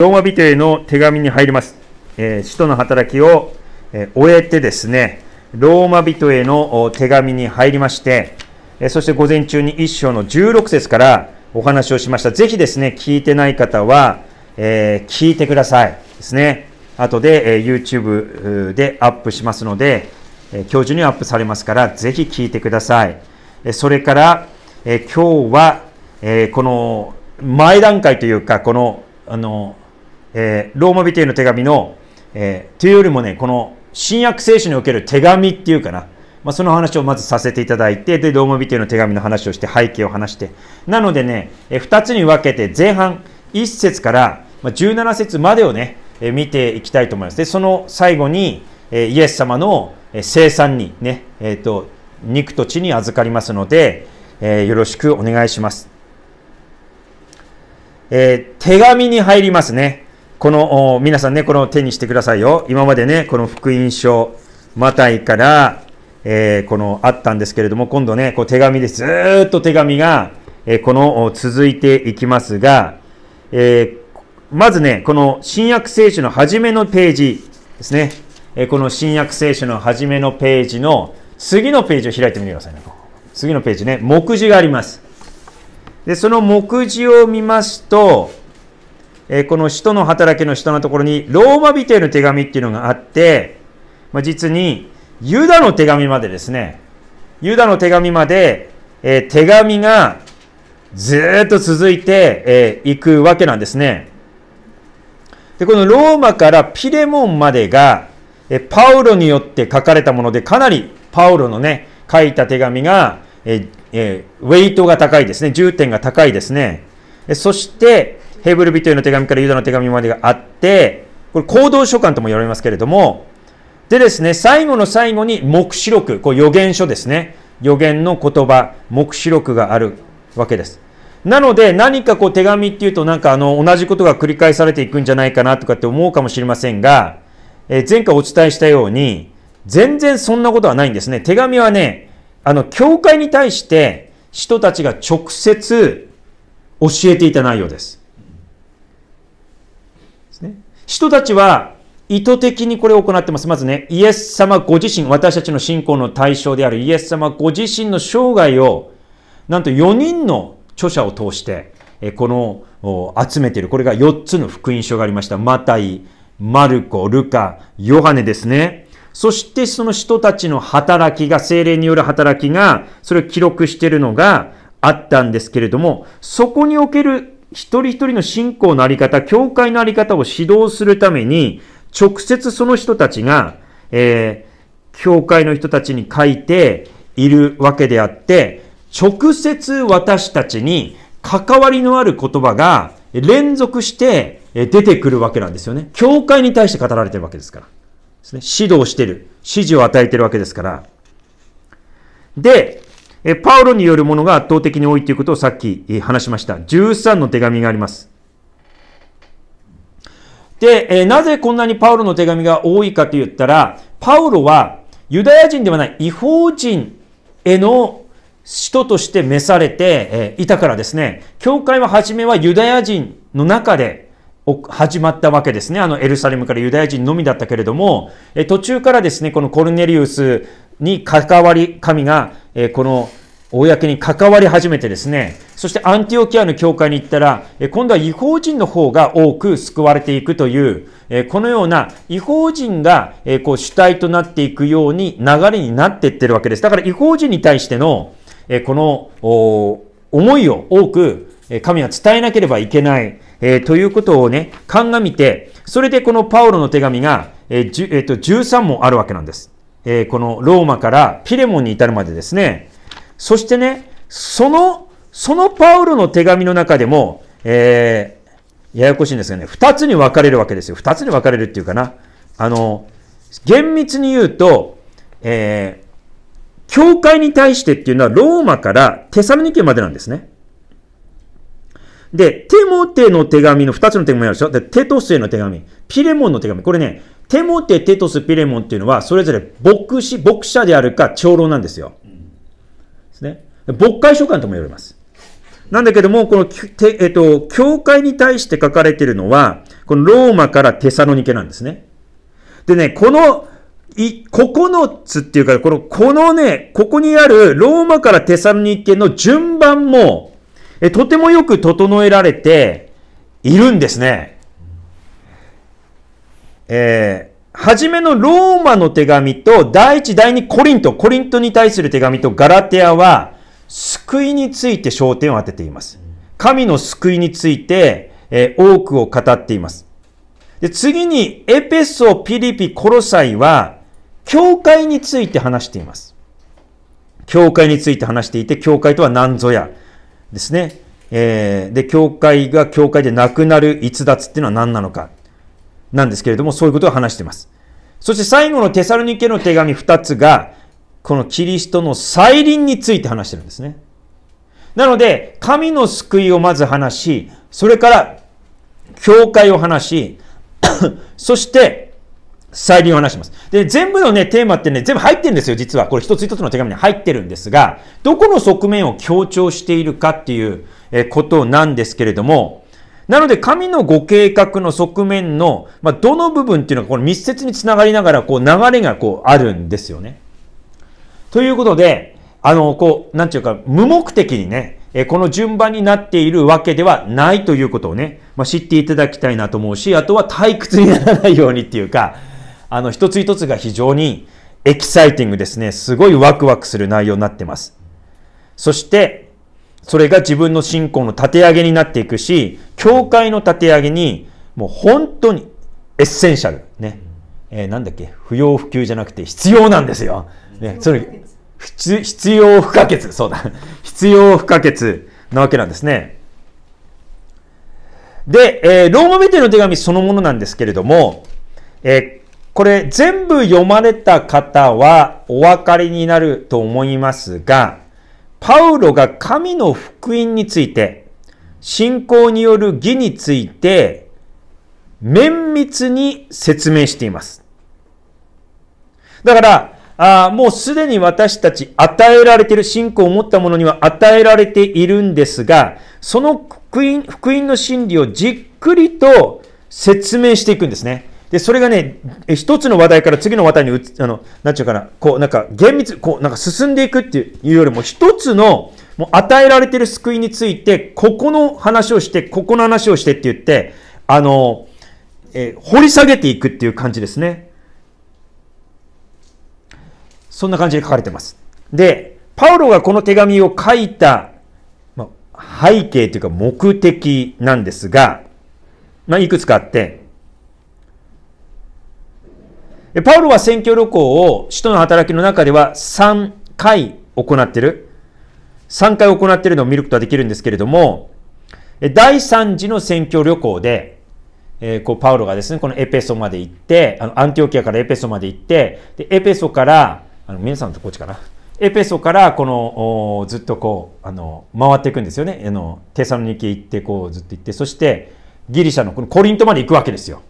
ローマ人への手紙に入ります。えー使徒の働きを、えー終えてですね、ローマ人への手紙に入りまして、えーそして午前中に一章の16節からお話をしました。ぜひですね、聞いてない方は、えー聞いてくださいですね。後で、え YouTube でアップしますので、えー今日中にアップされますから、ぜひ聞いてください。えそれから、え今日は、えこの前段階というか、この、あの、えーローマ人への手紙の、えーというよりもね、この新約聖書における手紙っていうかな、まあ、その話をまずさせていただいて、で、ローマ人への手紙の話をして、背景を話して、なのでね、え2つに分けて、前半1節から17節までをね、えー見ていきたいと思います。で、その最後に、えーイエス様の生産にね、えーと、肉と血に預かりますので、えーよろしくお願いします。えー手紙に入りますね。この、皆さんね、この手にしてくださいよ。今までね、この福音書、マタイから、えーこのあったんですけれども、今度ね、こう手紙です。ずっと手紙が、えーこの続いていきますが、えーまずね、この新約聖書の初めのページですね。えーこの新約聖書の初めのページの次のページを開いてみてくださいね。次のページね、目次があります。で、その目次を見ますと、えこの使徒の働きの人のところに、ローマ人への手紙っていうのがあって、まあ、実に、ユダの手紙までですね、ユダの手紙まで、えー手紙がずっと続いてい、えーくわけなんですね。で、このローマからピレモンまでが、えーパウロによって書かれたもので、かなりパウロのね、書いた手紙が、えーえウェイトが高いですね。重点が高いですね。そして、ヘブル人への手紙からユダの手紙までがあって、これ行動書簡とも言われますけれども、でですね、最後の最後に黙示録、こう予言書ですね。予言の言葉、黙示録があるわけです。なので、何かこう手紙っていうと、なんかあの、同じことが繰り返されていくんじゃないかなとかって思うかもしれませんが、えー前回お伝えしたように、全然そんなことはないんですね。手紙はね、あの、教会に対して、人たちが直接教えていた内容です。人たちは意図的にこれを行ってます。まずね、イエス様ご自身、私たちの信仰の対象であるイエス様ご自身の生涯を、なんと4人の著者を通して、この集めている。これが4つの福音書がありました。マタイ、マルコ、ルカ、ヨハネですね。そしてその人たちの働きが、精霊による働きが、それを記録しているのがあったんですけれども、そこにおける一人一人の信仰のあり方、教会のあり方を指導するために、直接その人たちが、えー教会の人たちに書いているわけであって、直接私たちに関わりのある言葉が連続して出てくるわけなんですよね。教会に対して語られてるわけですから。ですね、指導してる。指示を与えてるわけですから。で、えパウロによるものが圧倒的に多いということをさっき話しました。13の手紙があります。で、えなぜこんなにパウロの手紙が多いかと言ったら、パウロはユダヤ人ではない違法人への使徒として召されて、いたからですね。教会は初めはユダヤ人の中で始まったわけですね。あのエルサレムからユダヤ人のみだったけれども、途中からですね、このコルネリウスに関わり、神が、えーこの公に関わり始めてですね、そしてアンティオキアの教会に行ったら、え今度は違法人の方が多く救われていくという、えこのような違法人がえこう主体となっていくように流れになっていってるわけです。だから違法人に対してのえこの思いを多くえ神は伝えなければいけない、えーということをね、鑑みて、それでこのパウロの手紙が、えーじえーと13もあるわけなんです。えーこのローマからピレモンに至るまでですね。そしてね、その、そのパウロの手紙の中でも、えーややこしいんですがね、二つに分かれるわけですよ。二つに分かれるっていうかな。あの、厳密に言うと、えー教会に対してっていうのはローマからテサロニケまでなんですね。で、テモテの手紙の二つの手紙あるでしょで、テトスへの手紙、ピレモンの手紙。これね、テモテ、テトス、ピレモンっていうのは、それぞれ牧師、牧者であるか長老なんですよ。ですね。牧会書簡とも言われます。なんだけども、この、えっと、教会に対して書かれているのは、このローマからテサロニケなんですね。でね、この、い、9つっていうか、この、このね、ここにあるローマからテサロニケの順番も、えとてもよく整えられているんですね。えー、はじめのローマの手紙と第一、第二コリント、コリントに対する手紙とガラテアは、救いについて焦点を当てています。神の救いについて、えー、多くを語っています。で、次に、エペソ、ピリピ、コロサイは、教会について話しています。教会について話していて、教会とは何ぞやですね。えー、で、教会が教会でなくなる逸脱っていうのは何なのか。なんですけれども、そういうことを話してます。そして最後のテサロニケの手紙2つが、このキリストの再臨について話してるんですね。なので、神の救いをまず話し、それから、教会を話し、そして、再臨を話します。で、全部のね、テーマってね、全部入ってるんですよ、実は。これ一つ一つの手紙に入ってるんですが、どこの側面を強調しているかっていうことなんですけれども、なので、神のご計画の側面の、まあ、どの部分っていうのがこの密接につながりながら、こう、流れがこう、あるんですよね。ということで、あの、こう、なんていうか、無目的にね、えこの順番になっているわけではないということをね、まあ、知っていただきたいなと思うし、あとは退屈にならないようにっていうか、あの、一つ一つが非常にエキサイティングですね。すごいワクワクする内容になってます。そして、それが自分の信仰の立て上げになっていくし、教会の立て上げに、もう本当に essential。ね。えー、なんだっけ？不要不急じゃなくて必要なんですよ。ね。それ、必要不可欠。そうだ。必要不可欠なわけなんですね。で、えー、ローマメテの手紙そのものなんですけれども、えー、これ全部読まれた方はお分かりになると思いますが、パウロが神の福音について、信仰による義について、綿密に説明しています。だから、あもうすでに私たち与えられている信仰を持った者には与えられているんですが、その福音福音の真理をじっくりと説明していくんですね。で、それがね、一つの話題から次の話題に、あの、なんちゅうかな、こう、なんか、厳密、こう、なんか進んでいくっていうよりも、一つの、もう与えられてる救いについて、ここの話をして、ここの話をしてって言って、あの、えー、掘り下げていくっていう感じですね。そんな感じで書かれてます。で、パウロがこの手紙を書いた、まあ、背景というか目的なんですが、まあ、いくつかあって、パウロは選挙旅行を使徒の働きの中では3回行ってる。3回行ってるのを見ることができるんですけれども、第3次の選挙旅行で、えー、こうパウロがですね、このエペソまで行って、あのアンティオキアからエペソまで行って、でエペソから、あの皆さんとこっちかな。エペソからこのずっとこうあの回っていくんですよね。あのテサロニケ行ってこうずっと行って、そしてギリシャのこのコリントまで行くわけですよ。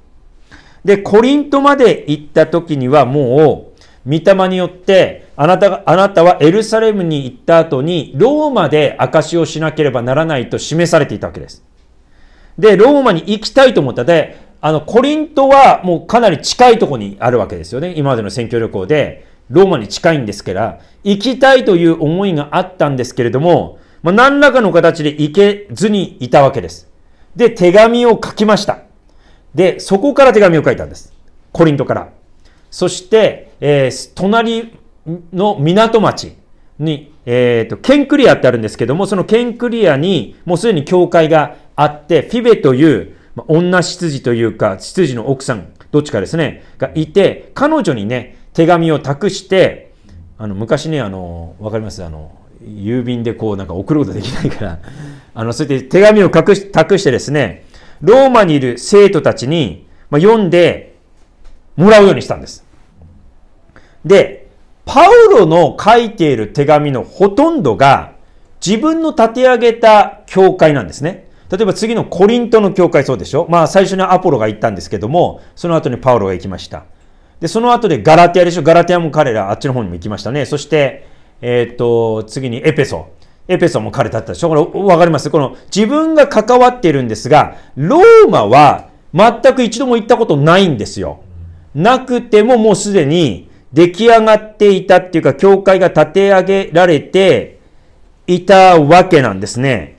で、コリントまで行った時にはもう、御霊によって、あなたが、あなたはエルサレムに行った後に、ローマで証しをしなければならないと示されていたわけです。で、ローマに行きたいと思ったで、あの、コリントはもうかなり近いとこにあるわけですよね。今までの選挙旅行で、ローマに近いんですから、行きたいという思いがあったんですけれども、まあ、何らかの形で行けずにいたわけです。で、手紙を書きました。で、そこから手紙を書いたんです。コリントから。そして、えー、隣の港町に、えっ、ー、と、ケンクリアってあるんですけども、そのケンクリアにもうすでに教会があって、フィベという、まあ、女執事というか、執事の奥さん、どっちかですね、がいて、彼女にね、手紙を託して、あの、昔ね、あの、わかります？あの、郵便でこうなんか送ることできないから、あの、そうやって手紙を託し託してですね、ローマにいる生徒たちに、ま、読んでもらうようにしたんです。で、パウロの書いている手紙のほとんどが自分の立て上げた教会なんですね。例えば次のコリントの教会そうでしょまあ最初にアポロが行ったんですけども、その後にパウロが行きました。で、その後でガラテアでしょガラテアも彼らあっちの方にも行きましたね。そして、えっ、と、次にエペソ。エペソも彼だったでしょ？これわかります？この自分が関わっているんですが、ローマは全く一度も行ったことないんですよ。なくてももうすでに出来上がっていたっていうか、教会が立て上げられていたわけなんですね。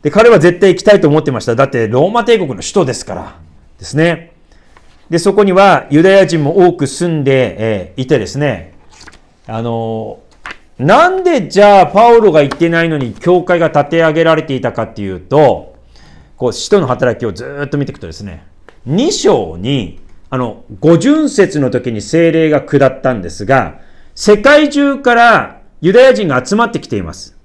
で、彼は絶対行きたいと思ってました。だってローマ帝国の首都ですからですね。で、そこにはユダヤ人も多く住んで、え、いてですね、あの、なんでじゃあパウロが行ってないのに教会が立て上げられていたかっていうと、こう、使徒の働きをずっと見ていくとですね、2章に、あの、五巡節の時に精霊が下ったんですが、世界中からユダヤ人が集まってきています。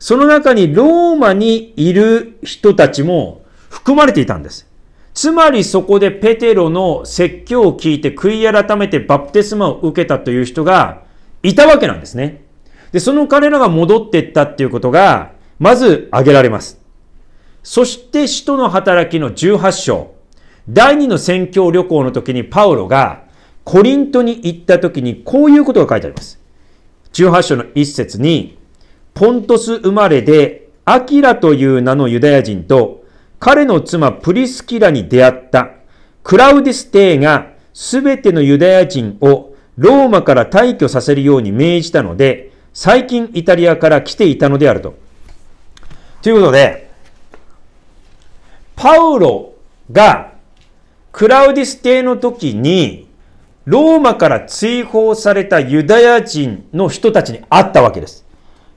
その中にローマにいる人たちも含まれていたんです。つまりそこでペテロの説教を聞いて悔い改めてバプテスマを受けたという人がいたわけなんですね。で、その彼らが戻っていったっていうことが、まず挙げられます。そして使徒の働きの18章、第二の宣教旅行の時にパウロがコリントに行った時にこういうことが書いてあります。18章の一節に、ポントス生まれで、アキラという名のユダヤ人と、彼の妻プリスキラに出会ったクラウディス帝がすべてのユダヤ人をローマから退去させるように命じたので、最近イタリアから来ていたのであると。ということで、パウロがクラウディス帝の時にローマから追放されたユダヤ人の人たちに会ったわけです。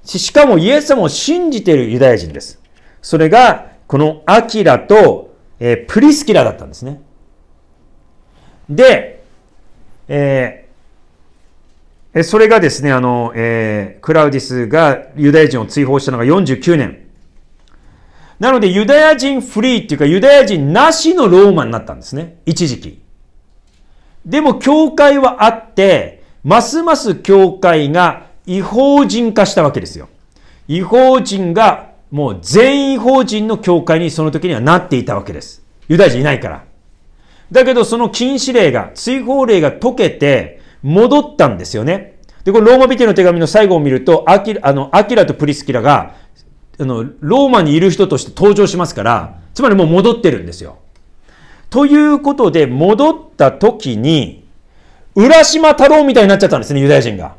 しかもイエス様を信じているユダヤ人です。それが、このアキラと、え、プリスキラだったんですね。で、えー、それがですね、あの、えー、クラウディスがユダヤ人を追放したのが49年。なので、ユダヤ人フリーっていうか、ユダヤ人なしのローマになったんですね。一時期。でも、教会はあって、ますます教会が違法人化したわけですよ。違法人がもう全員違法人の教会にその時にはなっていたわけです。ユダヤ人いないから。だけどその禁止令が、追放令が解けて戻ったんですよね。で、このローマビテの手紙の最後を見ると、アキラ、あの、アキラとプリスキラが、あの、ローマにいる人として登場しますから、つまりもう戻ってるんですよ。ということで、戻った時に、浦島太郎みたいになっちゃったんですね、ユダヤ人が。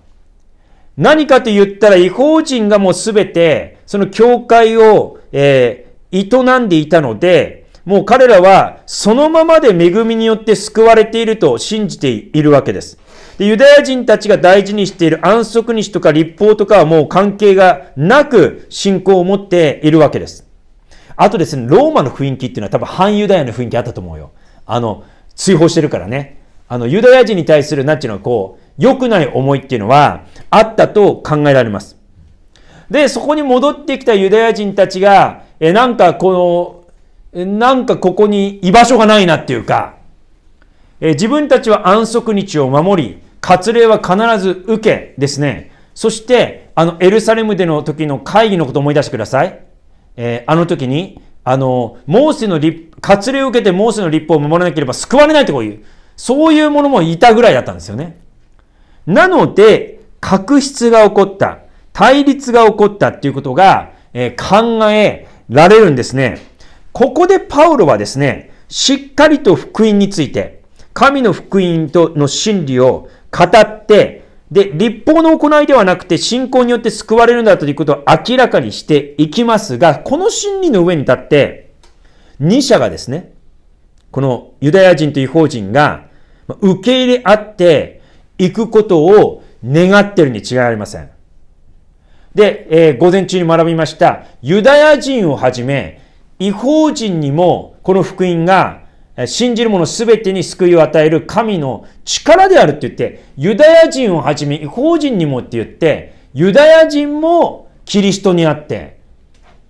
何かと言ったら違法人がもうすべてその教会を、えー、営んでいたので、もう彼らはそのままで恵みによって救われていると信じているわけです。でユダヤ人たちが大事にしている安息日とか立法とかはもう関係がなく信仰を持っているわけです。あとですね、ローマの雰囲気っていうのは多分反ユダヤの雰囲気あったと思うよ。あの、追放してるからね。あの、ユダヤ人に対する、なんていうのは、こう、良くない思いっていうのはあったと考えられます。で、そこに戻ってきたユダヤ人たちが、え、なんかこの、なんかここに居場所がないなっていうか、え自分たちは安息日を守り、割礼は必ず受けですね。そして、あの、エルサレムでの時の会議のことを思い出してください。えー、あの時に、あの、モーセの立、割礼を受けてモーセの立法を守らなければ救われないとこういう、そういうものもいたぐらいだったんですよね。なので、確執が起こった、対立が起こったっていうことが、えー、考えられるんですね。ここでパウロはですね、しっかりと福音について、神の福音との真理を語って、で、立法の行いではなくて信仰によって救われるんだということを明らかにしていきますが、この真理の上に立って、二者がですね、このユダヤ人と違法人が受け入れ合って、行くことを願ってるに違いありません。で、えー、午前中に学びました、ユダヤ人をはじめ、違法人にもこの福音が信じる者すべてに救いを与える神の力であるって言って、ユダヤ人をはじめ違法人にもって言って、ユダヤ人もキリストにあって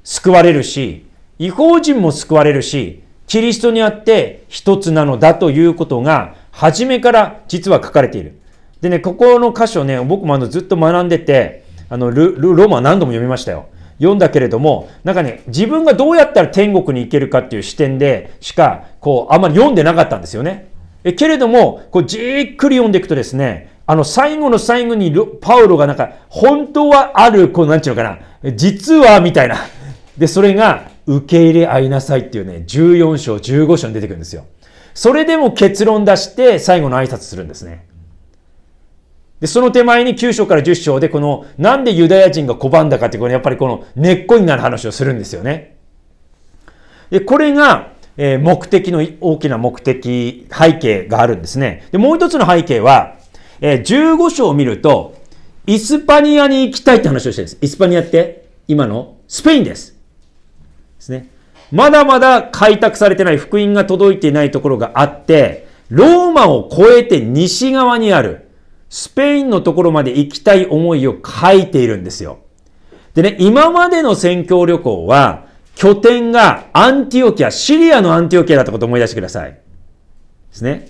救われるし、違法人も救われるし、キリストにあって一つなのだということが、初めから実は書かれている。でね、ここの箇所ね、僕もあのずっと学んでて、あのル、ル、ロマ何度も読みましたよ。読んだけれども、なんかね、自分がどうやったら天国に行けるかっていう視点でしか、こう、あんまり読んでなかったんですよね。えけれども、こう、じっくり読んでいくとですね、あの、最後の最後にパウロがなんか、本当はある、こう、なんちゅうのかな、実は、みたいな。で、それが、受け入れ合いなさいっていうね、14章、15章に出てくるんですよ。それでも結論出して最後の挨拶するんですね。で、その手前に9章から10章でこの、なんでユダヤ人が拒んだかって、このやっぱりこの根っこになる話をするんですよね。で、これが、え、目的の大きな目的、背景があるんですね。で、もう一つの背景は、えー、15章を見ると、イスパニアに行きたいって話をしてるんです。イスパニアって今のスペインです。ですね。まだまだ開拓されてない福音が届いていないところがあって、ローマを越えて西側にあるスペインのところまで行きたい思いを書いているんですよ。でね、今までの宣教旅行は、拠点がアンティオキア、シリアのアンティオキアだったことを思い出してください。ですね。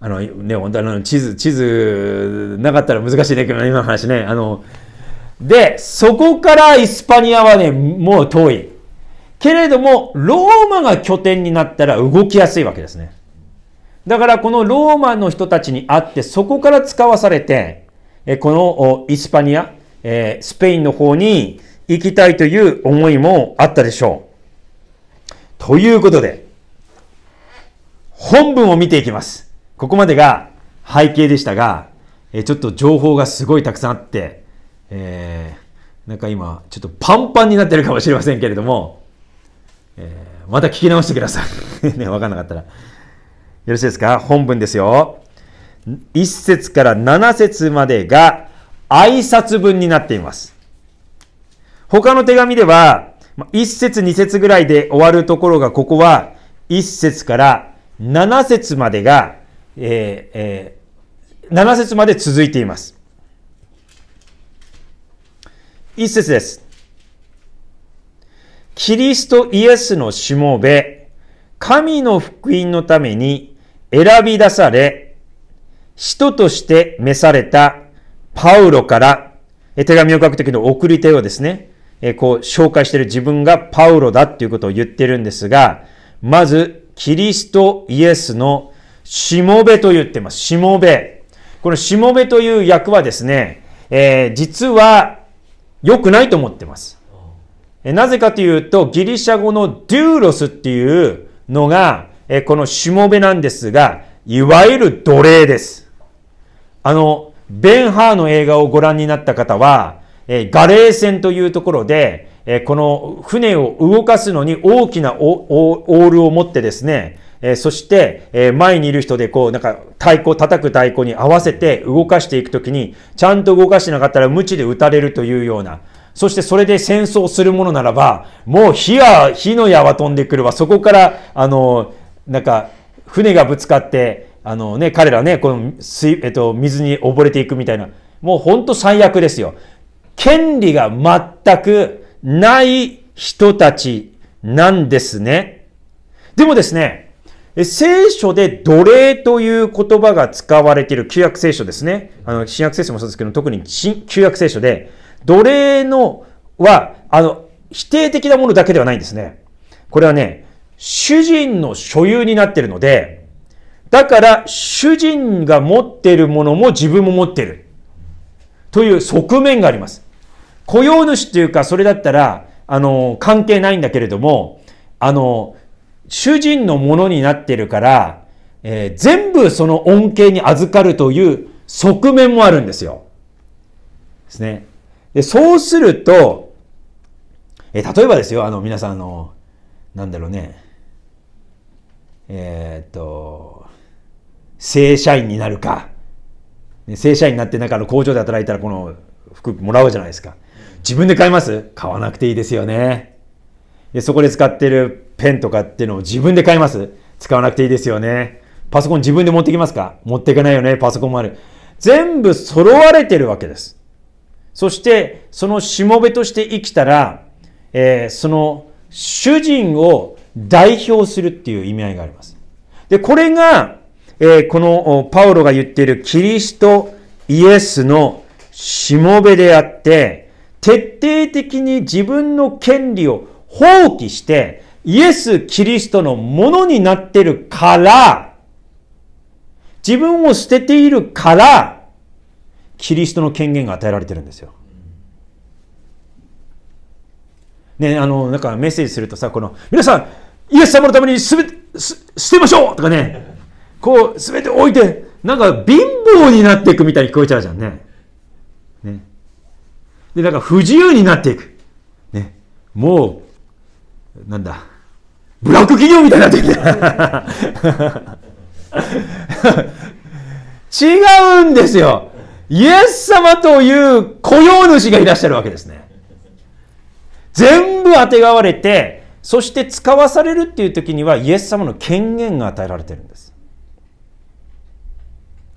あの、ね、本当あの、地図、地図なかったら難しいね、今の話ね。あの、で、そこからイスパニアはね、もう遠い。けれども、ローマが拠点になったら動きやすいわけですね。だからこのローマの人たちに会って、そこから使わされて、このイスパニア、スペインの方に行きたいという思いもあったでしょう。ということで、本文を見ていきます。ここまでが背景でしたが、ちょっと情報がすごいたくさんあって、えー、なんか今、ちょっとパンパンになってるかもしれませんけれども、えー、また聞き直してください。ね、わかんなかったら。よろしいですか？本文ですよ。1節から7節までが挨拶文になっています。他の手紙では、1節2節ぐらいで終わるところが、ここは1節から7節までが、えーえー、7節まで続いています。1節です。キリストイエスのしもべ、神の福音のために選び出され、使徒として召されたパウロから、手紙を書くときの送り手をですね、こう紹介している自分がパウロだっていうことを言ってるんですが、まず、キリストイエスのしもべと言ってます。しもべ。このしもべという役はですね、えー、実は良くないと思ってます。なぜかというと、ギリシャ語のデューロスっていうのが、えこのしもべなんですが、いわゆる奴隷です。あの、ベンハーの映画をご覧になった方は、えガレー船というところで、えこの船を動かすのに大きなオールを持ってですね、えそして、え前にいる人でこう、なんか太鼓、叩く太鼓に合わせて動かしていくときに、ちゃんと動かしてなかったら無知で撃たれるというような、そしてそれで戦争するものならば、もう火や、火の矢は飛んでくるわ。そこから、あの、なんか、船がぶつかって、あのね、彼らね、この水、えっと、水に溺れていくみたいな。もうほんと最悪ですよ。権利が全くない人たちなんですね。でもですね、聖書で奴隷という言葉が使われている旧約聖書ですね。あの、新約聖書もそうですけど、特に旧約聖書で、奴隷のは、あの、否定的なものだけではないんですね。これはね、主人の所有になっているので、だから主人が持っているものも自分も持っている。という側面があります。雇用主っていうか、それだったら、あの、関係ないんだけれども、あの、主人のものになってるから、えー、全部その恩恵に預かるという側面もあるんですよ。ですね。で、そうすると、え例えばですよ、あの、皆さん、の、なんだろうね、えー、っと、正社員になるか、正社員になって、なんかの工場で働いたら、この服もらうじゃないですか。自分で買います？買わなくていいですよね。で、そこで使ってるペンとかっていうのを自分で買います？使わなくていいですよね。パソコン自分で持ってきますか？持っていかないよね。パソコンもある。全部揃われてるわけです。そして、そのしもべとして生きたら、えー、その主人を代表するっていう意味合いがあります。で、これが、えー、このパウロが言っているキリストイエスのしもべであって、徹底的に自分の権利を放棄して、イエス・キリストのものになってるから、自分を捨てているから、キリストの権限が与えられてるんですよ。ね、あの、なんかメッセージするとさ、この、皆さん、イエス様のためにすべ、す捨てましょうとかね、こう、すべて置いて、なんか貧乏になっていくみたいに聞こえちゃうじゃんね。ね。で、なんか不自由になっていく。ね。もう、なんだ。ブラック企業みたいになっていく。違うんですよ。イエス様という雇用主がいらっしゃるわけですね。全部あてがわれて、そして使わされるっていう時にはイエス様の権限が与えられてるんです。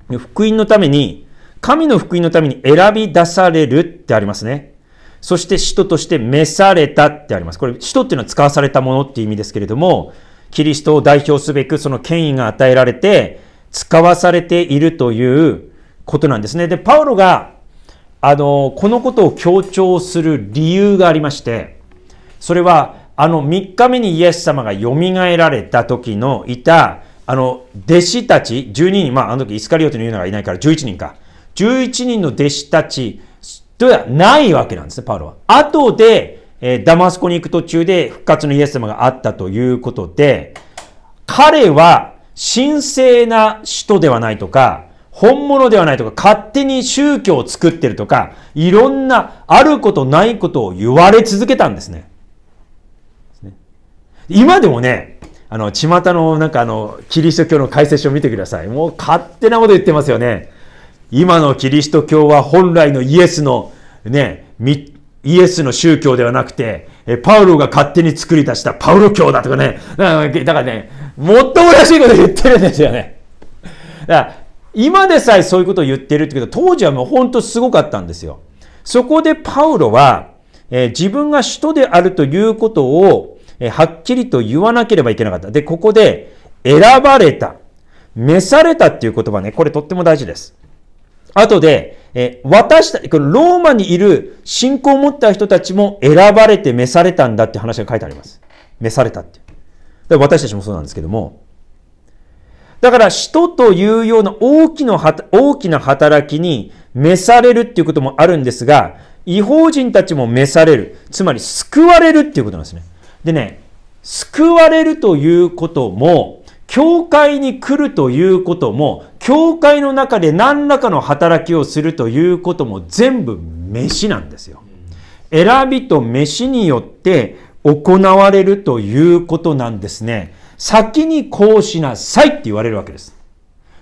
福音のために、神の福音のために選び出されるってありますね。そして使徒として召されたってあります。これ、使徒っていうのは使わされたものっていう意味ですけれども、キリストを代表すべくその権威が与えられて、使わされているということなんですね。で、パウロが、あの、このことを強調する理由がありまして、それは、あの3日目にイエス様が蘇られた時のいた、あの、弟子たち、12人、まあ、あの時イスカリオテの言うのがいないから11人か。11人の弟子たちではないわけなんですね、パウロは。後で、えー、ダマスコに行く途中で復活のイエス様があったということで、彼は神聖な人ではないとか、本物ではないとか、勝手に宗教を作ってるとか、いろんなあることないことを言われ続けたんですね。今でもね、あの、巷のなんかあの、キリスト教の解説書を見てください。もう勝手なこと言ってますよね。今のキリスト教は本来のイエスのね、イエスの宗教ではなくて、パウロが勝手に作り出したパウロ教だとかね、だからね、もっともらしいこと言ってるんですよね。だから今でさえそういうことを言ってるってけど、当時はもう本当すごかったんですよ。そこでパウロは、えー、自分が使徒であるということを、え、はっきりと言わなければいけなかった。で、ここで、選ばれた、召されたっていう言葉ね、これとっても大事です。後で、え、私たち、このローマにいる信仰を持った人たちも選ばれて召されたんだって話が書いてあります。召されたって。で私たちもそうなんですけども、だから使徒というような大きな大きな働きに召されるっていうこともあるんですが、違法人たちも召される。つまり救われるっていうことなんですね。でね、救われるということも、教会に来るということも、教会の中で何らかの働きをするということも全部飯なんですよ。選びと飯によって行われるということなんですね。先にこうしなさいって言われるわけです。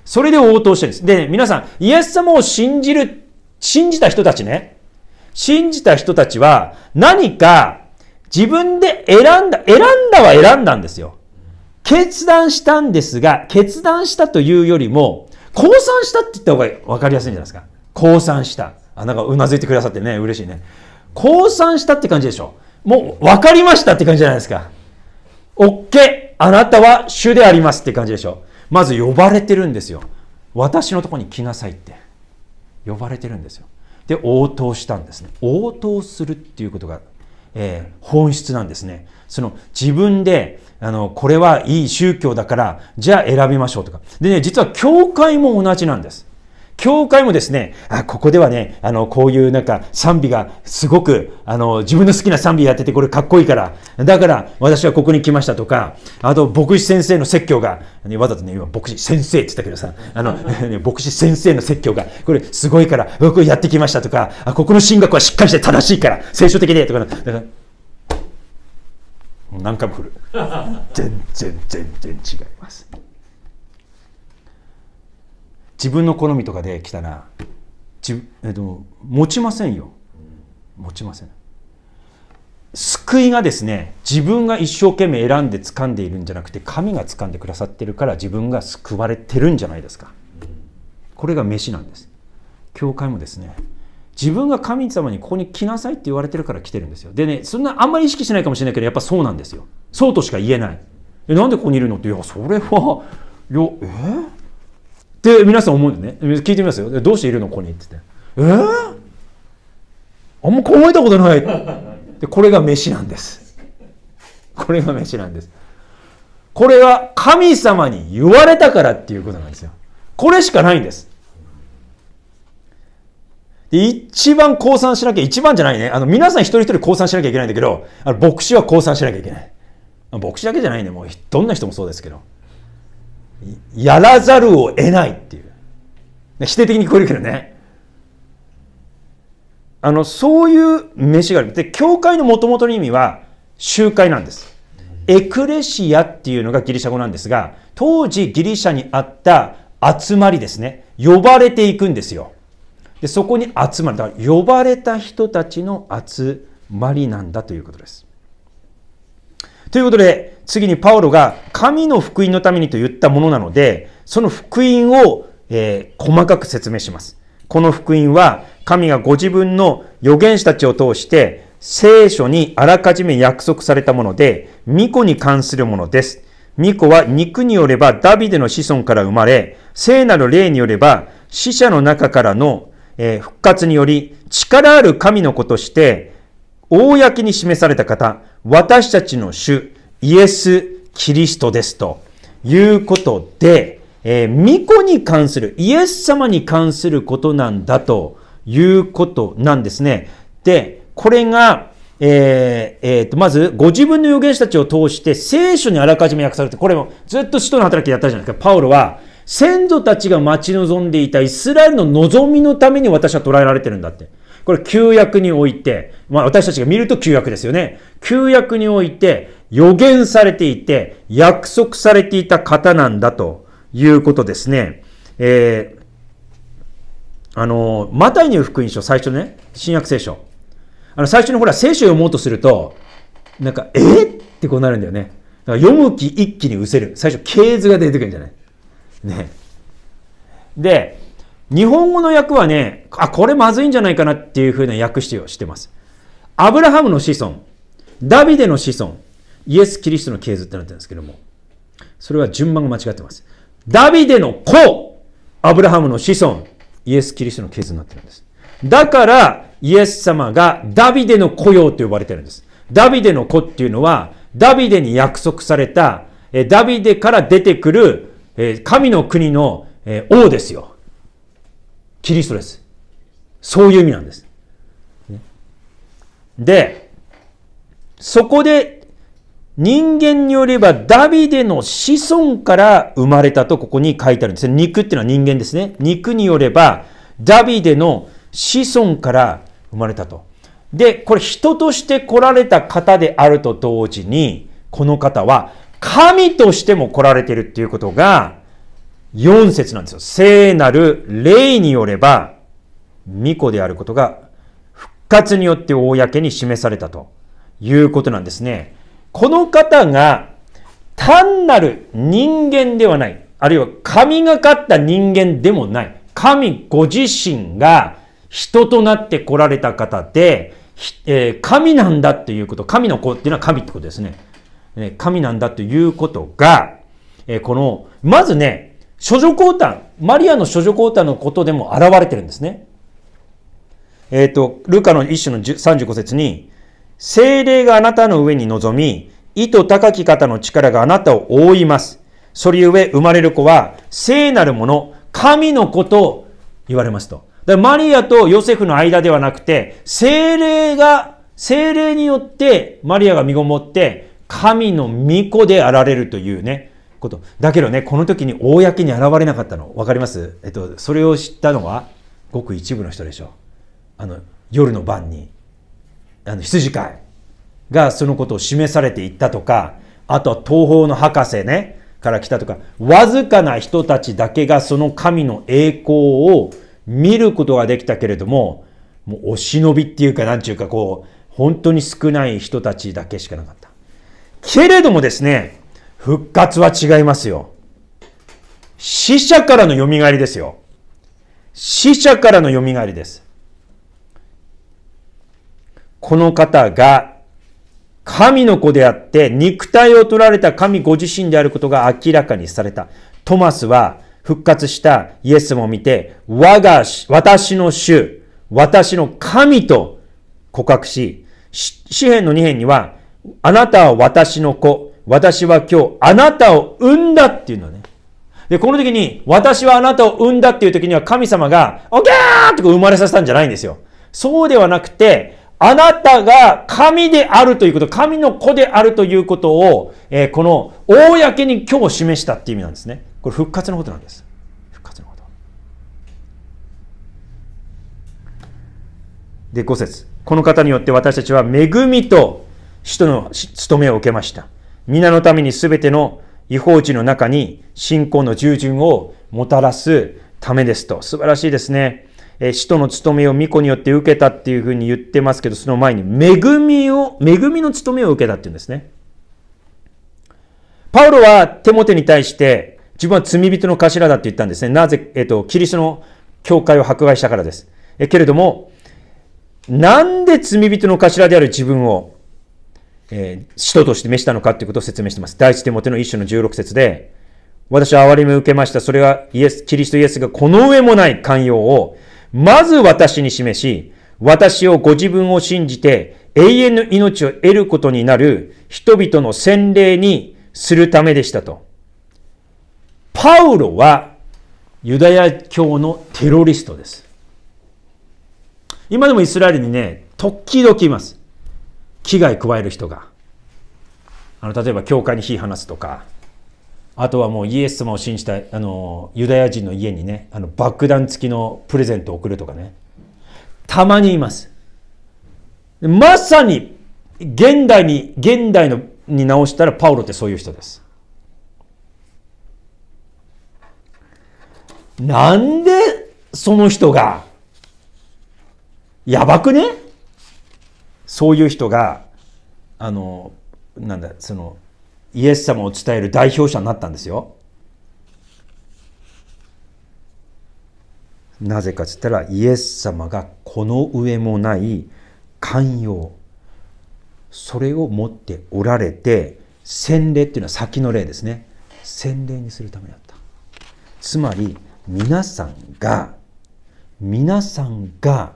それで応答してるんです。で、皆さん、イエス様を信じる、信じた人たちね、信じた人たちは何か自分で選んだ、選んだは選んだんですよ。決断したんですが、決断したというよりも、降参したって言った方が分かりやすいんじゃないですか。降参した。あ、なんかうなずいてくださってね、嬉しいね。降参したって感じでしょ。もう分かりましたって感じじゃないですか。OK! あなたは主でありますって感じでしょ。まず呼ばれてるんですよ。私のとこに来なさいって。呼ばれてるんですよ。で、応答したんですね。応答するっていうことが、えー、本質なんですね。その自分で、あの、これはいい宗教だから、じゃあ選びましょうとか。でね、実は教会も同じなんです。教会もですね、あ、ここではね、あの、こういうなんか賛美がすごく、あの、自分の好きな賛美やっててこれかっこいいから、だから私はここに来ましたとか、あと牧師先生の説教が、わざとね、今牧師先生って言ったけどさ、あの、牧師先生の説教が、これすごいから、僕やってきましたとか、あ、ここの神学はしっかりして正しいから、聖書的で、とか、だから何回も振る。全然全然違います。自分の好みとかで来たらじ、えっと、持ちませんよ。持ちません。救いがですね自分が一生懸命選んで掴んでいるんじゃなくて神が掴んでくださってるから自分が救われてるんじゃないですか。これが飯なんです。教会もですね自分が神様にここに来なさいって言われてるから来てるんですよ。でねそんなあんまり意識しないかもしれないけどやっぱそうなんですよ。そうとしか言えない。えなんでここにいるのっていやそれはいやえ？って皆さん思うんでね。聞いてみますよ。どうしているのここにって言って。え？ー、あんま考えたことない。でこれが飯なんです。これが飯なんです。これは神様に言われたからっていうことなんですよ。これしかないんです。で、一番降参しなきゃ、一番じゃないね。あの、皆さん一人一人降参しなきゃいけないんだけど、あの牧師は降参しなきゃいけない。牧師だけじゃないね。もう、どんな人もそうですけど。やらざるを得ないっていう。否定的に聞こえるけどね。あの、そういう飯がある。で、教会のもともとの意味は、集会なんです。エクレシアっていうのがギリシャ語なんですが、当時ギリシャにあった集まりですね。呼ばれていくんですよ。で、そこに集まる。だから呼ばれた人たちの集まりなんだということです。ということで、次にパウロが神の福音のためにと言ったものなので、その福音を、えー、細かく説明します。この福音は神がご自分の預言者たちを通して聖書にあらかじめ約束されたもので、巫女に関するものです。巫女は肉によればダビデの子孫から生まれ、聖なる霊によれば死者の中からの、えー、復活により力ある神の子として公に示された方、私たちの主、イエス・キリストですということで、えー、巫女に関する、イエス様に関することなんだということなんですね。で、これが、えー、えー、と、まず、ご自分の預言者たちを通して聖書にあらかじめ訳されて、これもずっと使徒の働きでやったじゃないですか。パウロは、先祖たちが待ち望んでいたイスラエルの望みのために私は捉えられてるんだって。これ、旧約において、まあ私たちが見ると旧約ですよね。旧約において予言されていて、約束されていた方なんだということですね。えー、あの、マタイに福音書、最初ね、新約聖書。あの、最初にほら、聖書を読もうとすると、なんか、えー、ってこうなるんだよね。だから読む気一気に失せる。最初、系図が出てくるんじゃない？ね。で、日本語の訳はね、あ、これまずいんじゃないかなっていうふうな訳してをしてます。アブラハムの子孫、ダビデの子孫、イエス・キリストの系図ってなってるんですけども、それは順番が間違ってます。ダビデの子、アブラハムの子孫、イエス・キリストの系図になってるんです。だから、イエス様がダビデの子よと呼ばれてるんです。ダビデの子っていうのは、ダビデに約束された、ダビデから出てくる、神の国の王ですよ。キリストです。そういう意味なんです。で、そこで人間によればダビデの子孫から生まれたとここに書いてあるんですね。肉っていうのは人間ですね。肉によればダビデの子孫から生まれたと。で、これ人として来られた方であると同時に、この方は神としても来られてるっていうことが4節なんですよ。聖なる霊によれば、巫女であることが復活によって公に示されたということなんですね。この方が単なる人間ではない。あるいは神がかった人間でもない。神ご自身が人となって来られた方で、え、神なんだということ、神の子っていうのは神ってことですね。神なんだということが、え、この、まずね、処女降誕、マリアの処女降誕のことでも現れてるんですね。えっ、ー、と、ルカの一種の35節に、精霊があなたの上に臨み、意図高き方の力があなたを覆います。それゆえ生まれる子は聖なるもの、神の子と言われますと。だマリアとヨセフの間ではなくて、精霊が、精霊によってマリアが身ごもって、神の御子であられるというね、こと。だけどね、この時に公に現れなかったの。わかります？えっと、それを知ったのは、ごく一部の人でしょう。あの、夜の晩に、あの、羊飼いがそのことを示されていったとか、あとは東方の博士ね、から来たとか、わずかな人たちだけがその神の栄光を見ることができたけれども、もうお忍びっていうか、なんちゅうかこう、本当に少ない人たちだけしかなかった。けれどもですね、復活は違いますよ。死者からの蘇りですよ。死者からの蘇りです。この方が神の子であって肉体を取られた神ご自身であることが明らかにされた。トマスは復活したイエス様を見て、我が、私の主、私の神と告白し、詩篇の2編には、あなたは私の子、私は今日あなたを産んだっていうのね。で、この時に、私はあなたを産んだっていう時には神様が、おぎゃーって生まれさせたんじゃないんですよ。そうではなくて、あなたが神であるということ、神の子であるということを、えー、この、公に今日示したっていう意味なんですね。これ復活のことなんです。復活のこと。で、5節この方によって私たちは恵みと使徒の務めを受けました。皆のために全ての違法地の中に信仰の従順をもたらすためですと。素晴らしいですね。え使徒の務めを巫女によって受けたっていうふうに言ってますけど、その前に恵みを、恵みの務めを受けたっていうんですね。パウロはテモテに対して自分は罪人の頭だって言ったんですね。なぜ、えっ、と、キリストの教会を迫害したからです。えけれども、なんで罪人の頭である自分をえー、使徒として召したのかということを説明しています。第一手モテの一種の16節で、私は憐れみを受けました。それはイエス、キリストイエスがこの上もない寛容を、まず私に示し、私をご自分を信じて永遠の命を得ることになる人々の洗礼にするためでしたと。パウロはユダヤ教のテロリストです。今でもイスラエルにね、時々います。危害加える人が。あの例えば教会に火放すとか。あとはもうイエス様を信じたあのユダヤ人の家にねあの爆弾付きのプレゼントを送るとかね。たまにいます。まさに現代に現代のに直したらパウロってそういう人です。なんでその人がやばくね？そういう人があのなんだそのイエス様を伝える代表者になったんですよ。なぜかっつったらイエス様がこの上もない寛容。それを持っておられて洗礼っていうのは先の例ですね。洗礼にするためだった。つまり皆さんが皆さんが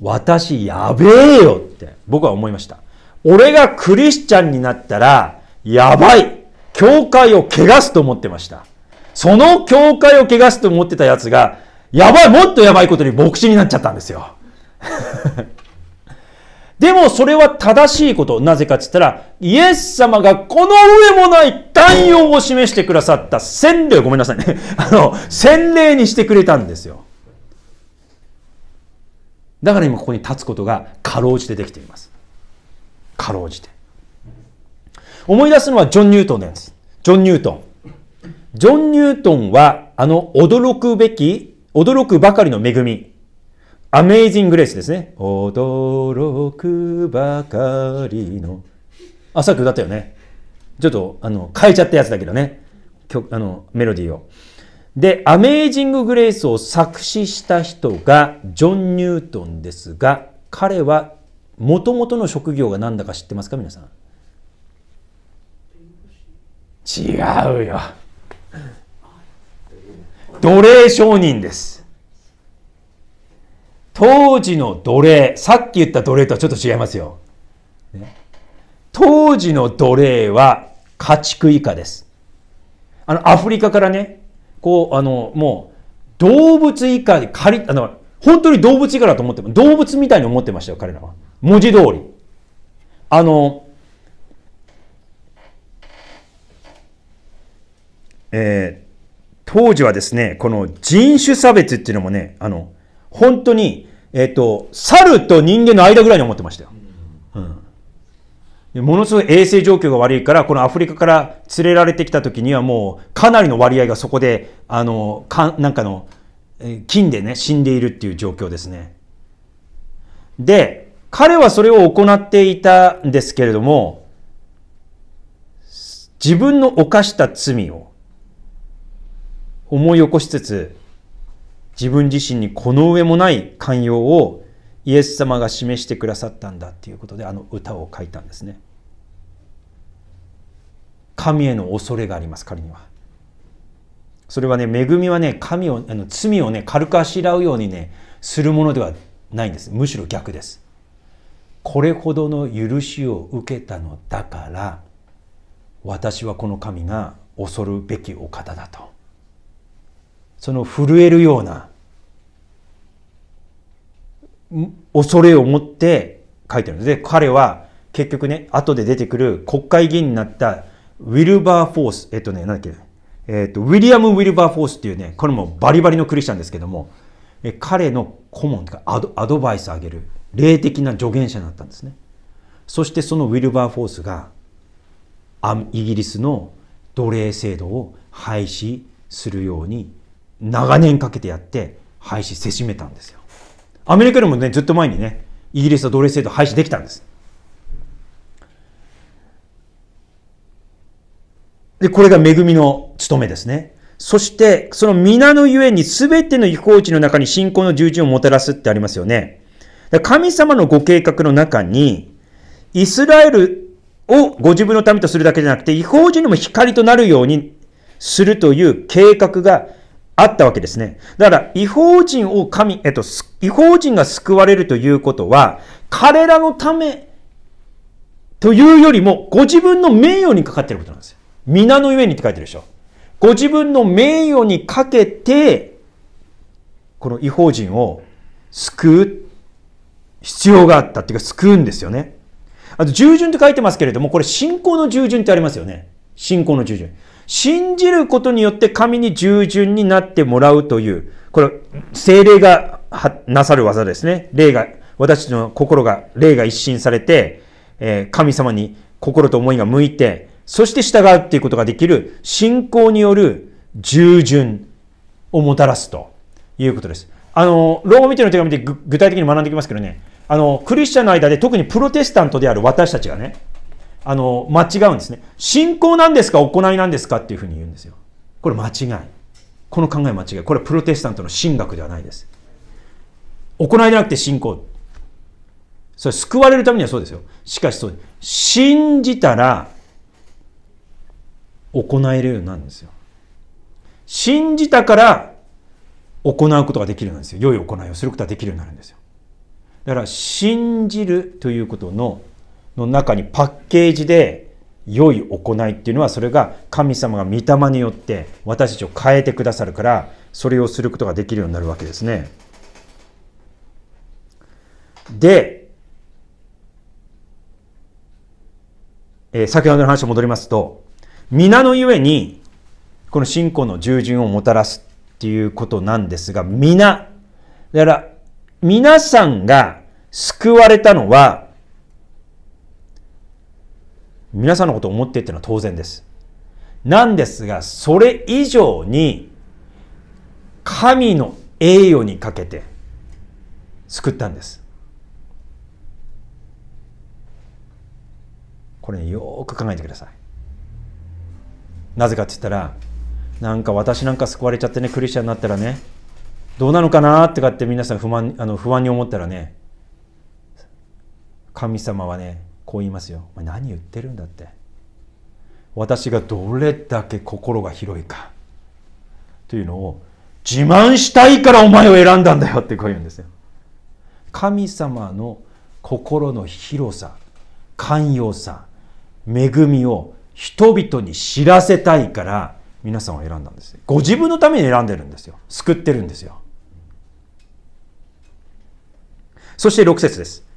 私やべえよって僕は思いました。俺がクリスチャンになったら、やばい教会を汚すと思ってました。その教会を汚すと思ってた奴が、やばいもっとやばいことに牧師になっちゃったんですよ。でもそれは正しいこと。なぜかって言ったら、イエス様がこの上もない寛容を示してくださった洗礼、ごめんなさいね。あの、洗礼にしてくれたんですよ。だから今ここに立つことがかろうじてできています。かろうじて。思い出すのはジョン・ニュートンです。ジョン・ニュートン。ジョン・ニュートンは、あの驚くべき、驚くばかりの恵み。アメイジング・グレースですね。驚くばかりの。あ、さっき歌ったよね。ちょっと、あの、変えちゃったやつだけどね。曲、あの、メロディーを。で、アメージング・グレースを作詞した人がジョン・ニュートンですが、彼はもともとの職業が何だか知ってますか皆さん？違うよ。奴隷商人です。当時の奴隷、さっき言った奴隷とはちょっと違いますよ。当時の奴隷は家畜以下です。あの、アフリカからね、こう、あの、もう、動物以下で借り、あの、本当に動物以下だと思って、動物みたいに思ってましたよ、彼らは。文字通り。あの、えー、当時はですね、この人種差別っていうのもね、あの、本当に、えっ、ー、と、猿と人間の間ぐらいに思ってましたよ。ものすごい衛生状況が悪いから、このアフリカから連れられてきた時にはもうかなりの割合がそこで、あの、かなんかの、菌でね、死んでいるっていう状況ですね。で、彼はそれを行っていたんですけれども、自分の犯した罪を思い起こしつつ、自分自身にこの上もない寛容をイエス様が示してくださったんだっていうことであの歌を書いたんですね。神への恐れがあります彼には。それはね恵みはね神をあの罪をね軽くあしらうようにねするものではないんです。むしろ逆です。これほどの許しを受けたのだから私はこの神が恐るべきお方だと。その震えるような恐れを持って書いてるんです。で、彼は結局ね、後で出てくる国会議員になったウィルバー・フォース、えっとね、なんだっけ、えっと、ウィリアム・ウィルバー・フォースっていうね、これもバリバリのクリスチャンですけども、え彼の顧問とかアドアドバイスあげる霊的な助言者になったんですね。そしてそのウィルバー・フォースがイギリスの奴隷制度を廃止するように長年かけてやって廃止せしめたんですよ。アメリカでもね、ずっと前にね、イギリスは奴隷制度廃止できたんです。で、これが恵みの務めですね。そして、その皆のゆえに全ての違法地の中に信仰の従順をもたらすってありますよね。神様のご計画の中に、イスラエルをご自分の民とするだけじゃなくて、違法人にも光となるようにするという計画があったわけですね。だから、違法人を神、えっと、違法人が救われるということは、彼らのためというよりも、ご自分の名誉にかかっていることなんですよ。皆の上にって書いてるでしょ。ご自分の名誉にかけて、この違法人を救う必要があったっていうか救うんですよね。あと、従順って書いてますけれども、これ信仰の従順ってありますよね。信仰の従順。信じることによって神に従順になってもらうという、これ、精霊がなさる技ですね。霊が、私の心が、霊が一新されて、えー、神様に心と思いが向いて、そして従うっていうことができる信仰による従順をもたらすということです。あの、ローマ見ての手紙で具体的に学んできますけどね、あの、クリスチャンの間で特にプロテスタントである私たちがね、あの、間違うんですね。信仰なんですか行いなんですかっていうふうに言うんですよ。これ間違い。この考え間違い。これプロテスタントの神学ではないです。行いでなくて信仰。それ救われるためにはそうですよ。しかしそう信じたら行えるようになるんですよ。信じたから行うことができるようなんですよ。良い行いをすることができるようになるんですよ。だから信じるということのの中にパッケージで良い行いっていうのはそれが神様が御霊によって私たちを変えてくださるからそれをすることができるようになるわけですね。で、えー、先ほどの話を戻りますと皆のゆえにこの信仰の従順をもたらすっていうことなんですが皆だから皆さんが救われたのは皆さんのことを思ってっていうのは当然です。なんですが、それ以上に神の栄誉にかけて救ったんです。これ、ね、よく考えてください。なぜかって言ったら、なんか私なんか救われちゃってね、クリスチャンになったらね、どうなのかなってかって皆さん不満あの不安に思ったらね、神様はね、こう言いますよ。お前何言ってるんだって。私がどれだけ心が広いか。というのを自慢したいからお前を選んだんだよってこう言うんですよ。神様の心の広さ、寛容さ、恵みを人々に知らせたいから皆さんを選んだんです。ご自分のために選んでるんですよ。救ってるんですよ。そして6節です。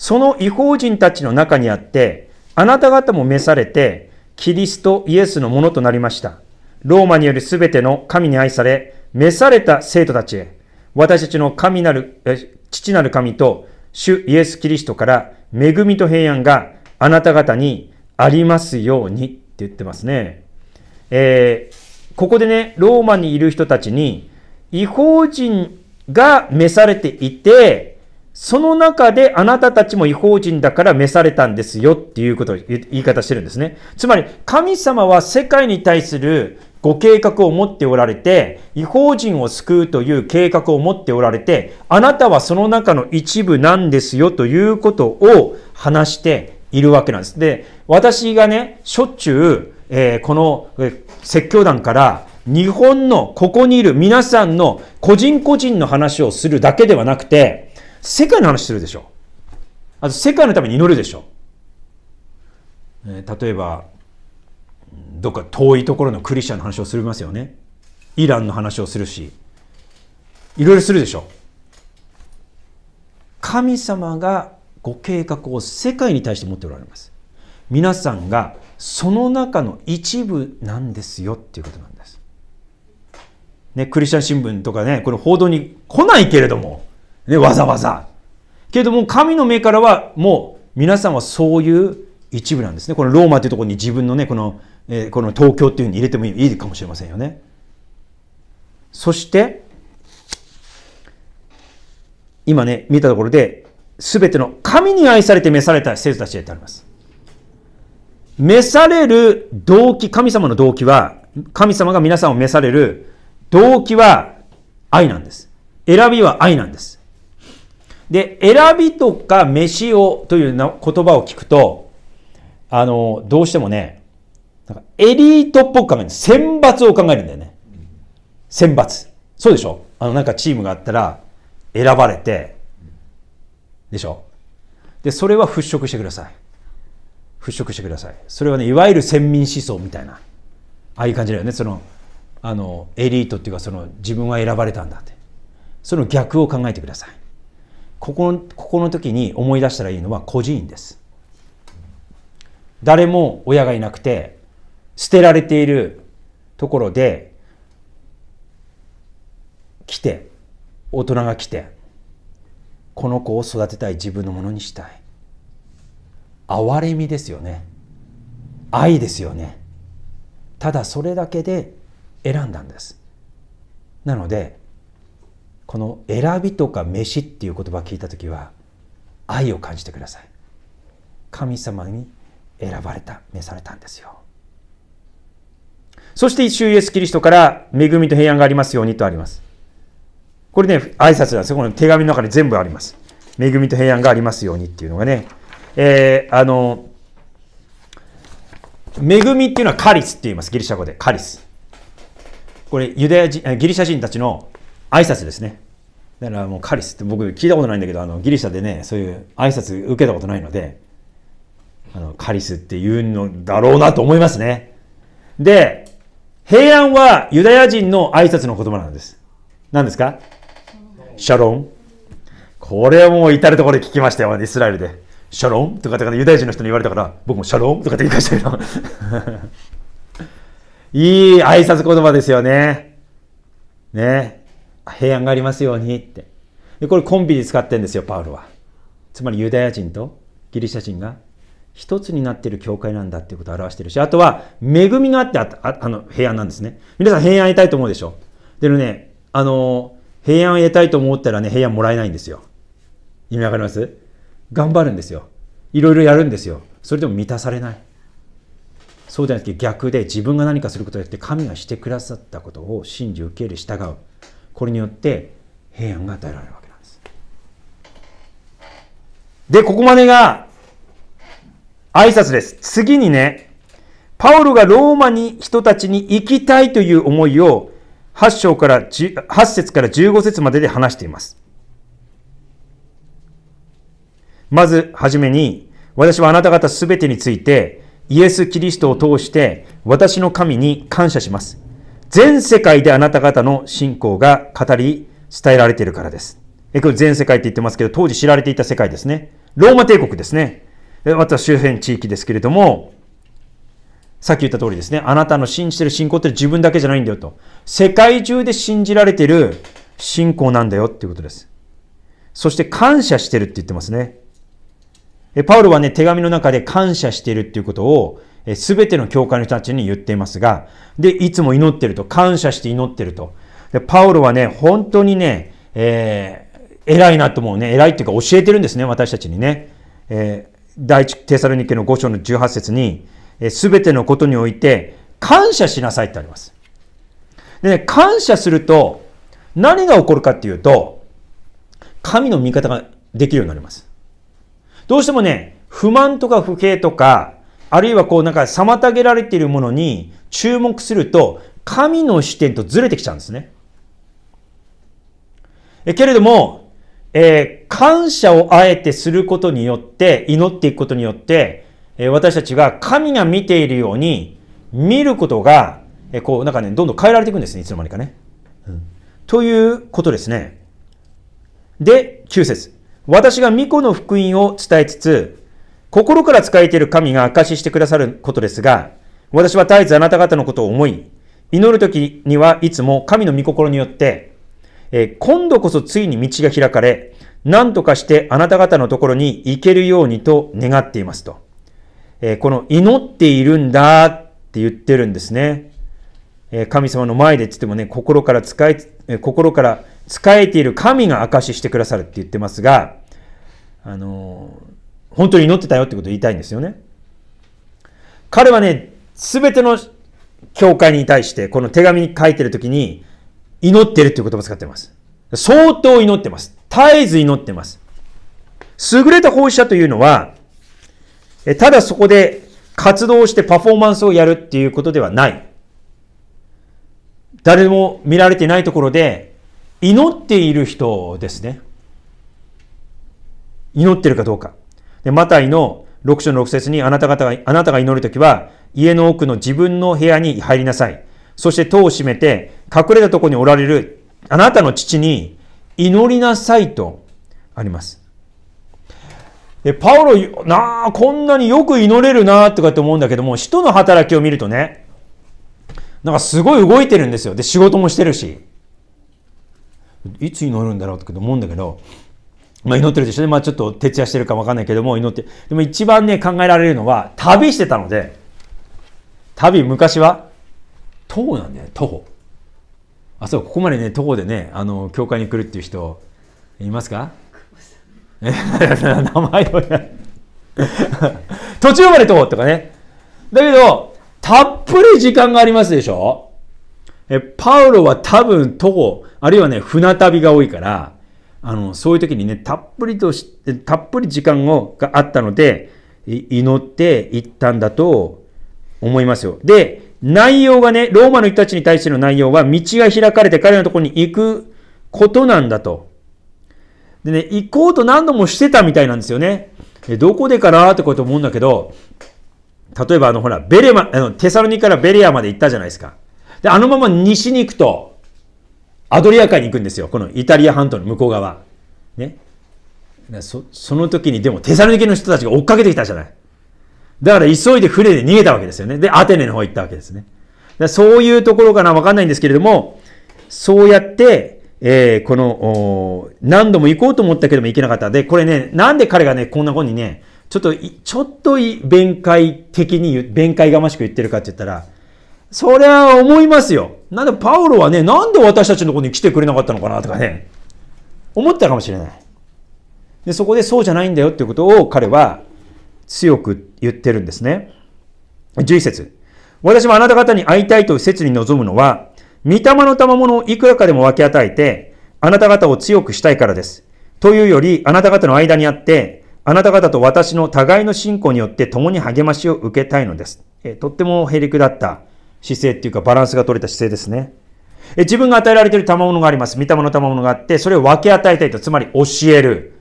その違法人たちの中にあって、あなた方も召されて、キリストイエスのものとなりました。ローマによるすべての神に愛され、召された生徒たちへ、私たちの神なる、父なる神と、主イエス・キリストから恵みと平安があなた方にありますようにって言ってますね。えー、ここでね、ローマにいる人たちに、違法人が召されていて、その中であなたたちも違法人だから召されたんですよっていうことを言い方してるんですね。つまり神様は世界に対するご計画を持っておられて、違法人を救うという計画を持っておられて、あなたはその中の一部なんですよということを話しているわけなんです。で、私がね、しょっちゅう、えー、この説教団から日本のここにいる皆さんの個人個人の話をするだけではなくて、世界の話するでしょ。あと世界のために祈るでしょ。えー、例えば、どっか遠いところのクリスチャンの話をするますよね。イランの話をするし、いろいろするでしょ。神様がご計画を世界に対して持っておられます。皆さんがその中の一部なんですよっていうことなんです。ね、クリスチャン新聞とかね、この報道に来ないけれども、ね、わざわざ。けれども、神の目からはもう皆さんはそういう一部なんですね。このローマというところに自分のね、この、えー、この東京っていうふうに入れてもいいかもしれませんよね。そして、今ね、見たところで、すべての神に愛されて召された生徒たちへとあります。召される動機、神様の動機は、神様が皆さんを召される動機は愛なんです。選びは愛なんです。で、選びとか飯をという言葉を聞くと、あの、どうしてもね、なんかエリートっぽく考える。選抜を考えるんだよね。選抜。そうでしょ？あの、なんかチームがあったら、選ばれて、でしょ？で、それは払拭してください。払拭してください。それはね、いわゆる先民思想みたいな、ああいう感じだよね。その、あの、エリートっていうか、その、自分は選ばれたんだって。その逆を考えてください。ここの、ここの時に思い出したらいいのは孤児院です。誰も親がいなくて、捨てられているところで、来て、大人が来て、この子を育てたい自分のものにしたい。憐れみですよね。愛ですよね。ただそれだけで選んだんです。なのでこの選びとか飯っていう言葉を聞いた時は愛を感じてください神様に選ばれた召されたんですよそして主イエスキリストから恵みと平安がありますようにとありますこれね、挨拶なんですよ。この手紙の中に全部あります。恵みと平安がありますようにっていうのがね。えー、あの、恵みっていうのはカリスって言います。ギリシャ語で。カリス。これ、ユダヤ人、ギリシャ人たちの挨拶ですね。だからもうカリスって僕聞いたことないんだけど、あの、ギリシャでね、そういう挨拶受けたことないので、あの、カリスって言うのだろうなと思いますね。で、平安はユダヤ人の挨拶の言葉なんです。何ですか？シャロン。これはもう至るところで聞きましたよ、イスラエルで。シャロン？とかユダヤ人の人に言われたから、僕もシャロン？とかって言いましたけど。いい挨拶言葉ですよね。ね。平安がありますようにって。でこれコンビで使ってるんですよ、パウロは。つまりユダヤ人とギリシャ人が一つになっている教会なんだっていうことを表してるし、あとは恵みがあってああの平安なんですね。皆さん平安得たいと思うでしょ？でもね、あの、平安を得たいと思ったらね、平安もらえないんですよ。意味わかります？頑張るんですよ。いろいろやるんですよ。それでも満たされない。そうではなくて逆で自分が何かすることによって神がしてくださったことを信じ受け入れ従う。これによって平安が与えられるわけなんです。で、ここまでが挨拶です。次にね、パウロがローマに人たちに行きたいという思いを8章から8節から15節までで話しています。まずはじめに、私はあなた方すべてについて、イエス・キリストを通して私の神に感謝します。全世界であなた方の信仰が語り伝えられているからです。え、これ全世界って言ってますけど、当時知られていた世界ですね。ローマ帝国ですね。また周辺地域ですけれども、さっき言った通りですね。あなたの信じてる信仰って自分だけじゃないんだよと。世界中で信じられてる信仰なんだよっていうことです。そして感謝してるって言ってますね。パウロはね、手紙の中で感謝しているっていうことを、すべての教会の人たちに言っていますが、で、いつも祈ってると、感謝して祈ってると。でパウロはね、本当にね、えー、偉いなと思うね。偉いっていうか教えてるんですね、私たちにね。えー、第一テサロニケの5章の18節に、すべてのことにおいて、感謝しなさいってあります。でね、感謝すると、何が起こるかっていうと、神の味方ができるようになります。どうしてもね、不満とか不平とか、あるいはこうなんか妨げられているものに注目すると、神の視点とずれてきちゃうんですね。えけれども、えー、感謝をあえてすることによって、祈っていくことによって、えー、私たちが神が見ているように見ることがえこう、なんかね、どんどん変えられていくんですね、いつの間にかね。うん、ということですね。で、9節私が巫女の福音を伝えつつ、心から使えている神が証ししてくださることですが、私は絶えずあなた方のことを思い、祈るときにはいつも神の御心によって、えー、今度こそついに道が開かれ、何とかしてあなた方のところに行けるようにと願っていますと。えー、この祈っているんだって言ってるんですね。えー、神様の前でって言ってもね、心から使え、え心から使えている神が証ししてくださるって言ってますが、あの本当に祈ってたよってことを言いたいんですよね。彼はね、すべての教会に対して、この手紙に書いてるときに、祈ってるっていう言葉を使ってます。相当祈ってます。絶えず祈ってます。優れた奉仕者というのは、ただそこで活動してパフォーマンスをやるっていうことではない。誰も見られてないところで祈っている人ですね。祈ってるかどうか。で、マタイの6章の6節にあなた方が、あなたが祈るときは、家の奥の自分の部屋に入りなさい。そして戸を閉めて、隠れたところにおられるあなたの父に祈りなさいとあります。で、パウロ、なあ、こんなによく祈れるなあとかって思うんだけども、人の働きを見るとね、なんかすごい動いてるんですよ。で、仕事もしてるし。いつ祈るんだろうとか思うんだけど、まあ祈ってるでしょね。まあちょっと徹夜してるかわかんないけども、祈って。でも一番ね、考えられるのは、旅してたので、旅、昔は、徒歩なんだよ、徒歩。あ、そう、ここまでね、徒歩でね、あの、教会に来るっていう人、いますか？名前を 途中まで徒歩とかね。だけど、たっぷり時間がありますでしょえ、パウロは多分徒歩、あるいはね、船旅が多いから、あの、そういう時にね、たっぷりとし、たっぷり時間をがあったので、祈っていったんだと思いますよ。で、内容がね、ローマの人たちに対しての内容は、道が開かれて彼のところに行くことなんだと。でね、行こうと何度もしてたみたいなんですよね。どこでかなってこうと思うんだけど、例えばあの、ほら、ベレマ、あの、テサロニからベレアまで行ったじゃないですか。で、あのまま西に行くと、アドリア海に行くんですよ。このイタリア半島の向こう側。ね。そその時にでもテサロニケの人たちが追っかけてきたじゃない。だから急いで船で逃げたわけですよね。で、アテネの方行ったわけですね。そういうところかなわかんないんですけれども、そうやって、えー、この、何度も行こうと思ったけども行けなかった。で、これね、なんで彼がね、こんな子にね、ちょっと、ちょっと弁解的に、弁解がましく言ってるかって言ったら、それは思いますよ。なんでパウロはね、なんで私たちのところに来てくれなかったのかなとかね、思ったかもしれない。で、そこでそうじゃないんだよっていうことを彼は強く言ってるんですね。11節私もあなた方に会いたいと切に望むのは、御霊の賜物をいくらかでも分け与えて、あなた方を強くしたいからです。というより、あなた方の間にあって、あなた方と私の互いの信仰によって共に励ましを受けたいのです。えとってもへりくだった姿勢っていうかバランスが取れた姿勢ですね。え自分が与えられている賜物があります。御霊の賜物があって、それを分け与えたいと、つまり教える、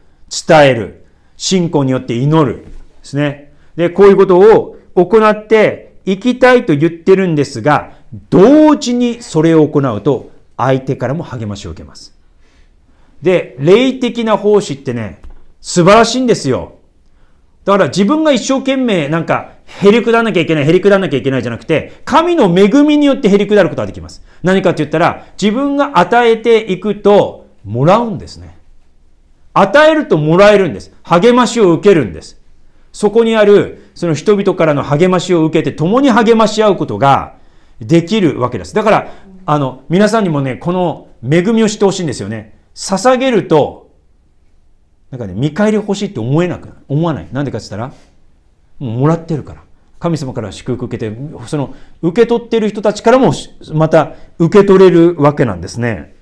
伝える、信仰によって祈る。ですね。で、こういうことを行っていきたいと言ってるんですが、同時にそれを行うと、相手からも励ましを受けます。で、霊的な奉仕ってね、素晴らしいんですよ。だから自分が一生懸命なんかへりくだなきゃいけない、へりくだなきゃいけないじゃなくて、神の恵みによってへりくだることができます。何かって言ったら、自分が与えていくと、もらうんですね。与えるともらえるんです。励ましを受けるんです。そこにある、その人々からの励ましを受けて、共に励まし合うことができるわけです。だから、あの、皆さんにもね、この恵みを知ってほしいんですよね。捧げると、なんかね、見返り欲しいって思えなく、思わない。なんでかって言ったら、もうもらってるから。神様から祝福受けて、その受け取ってる人たちからもまた受け取れるわけなんですね。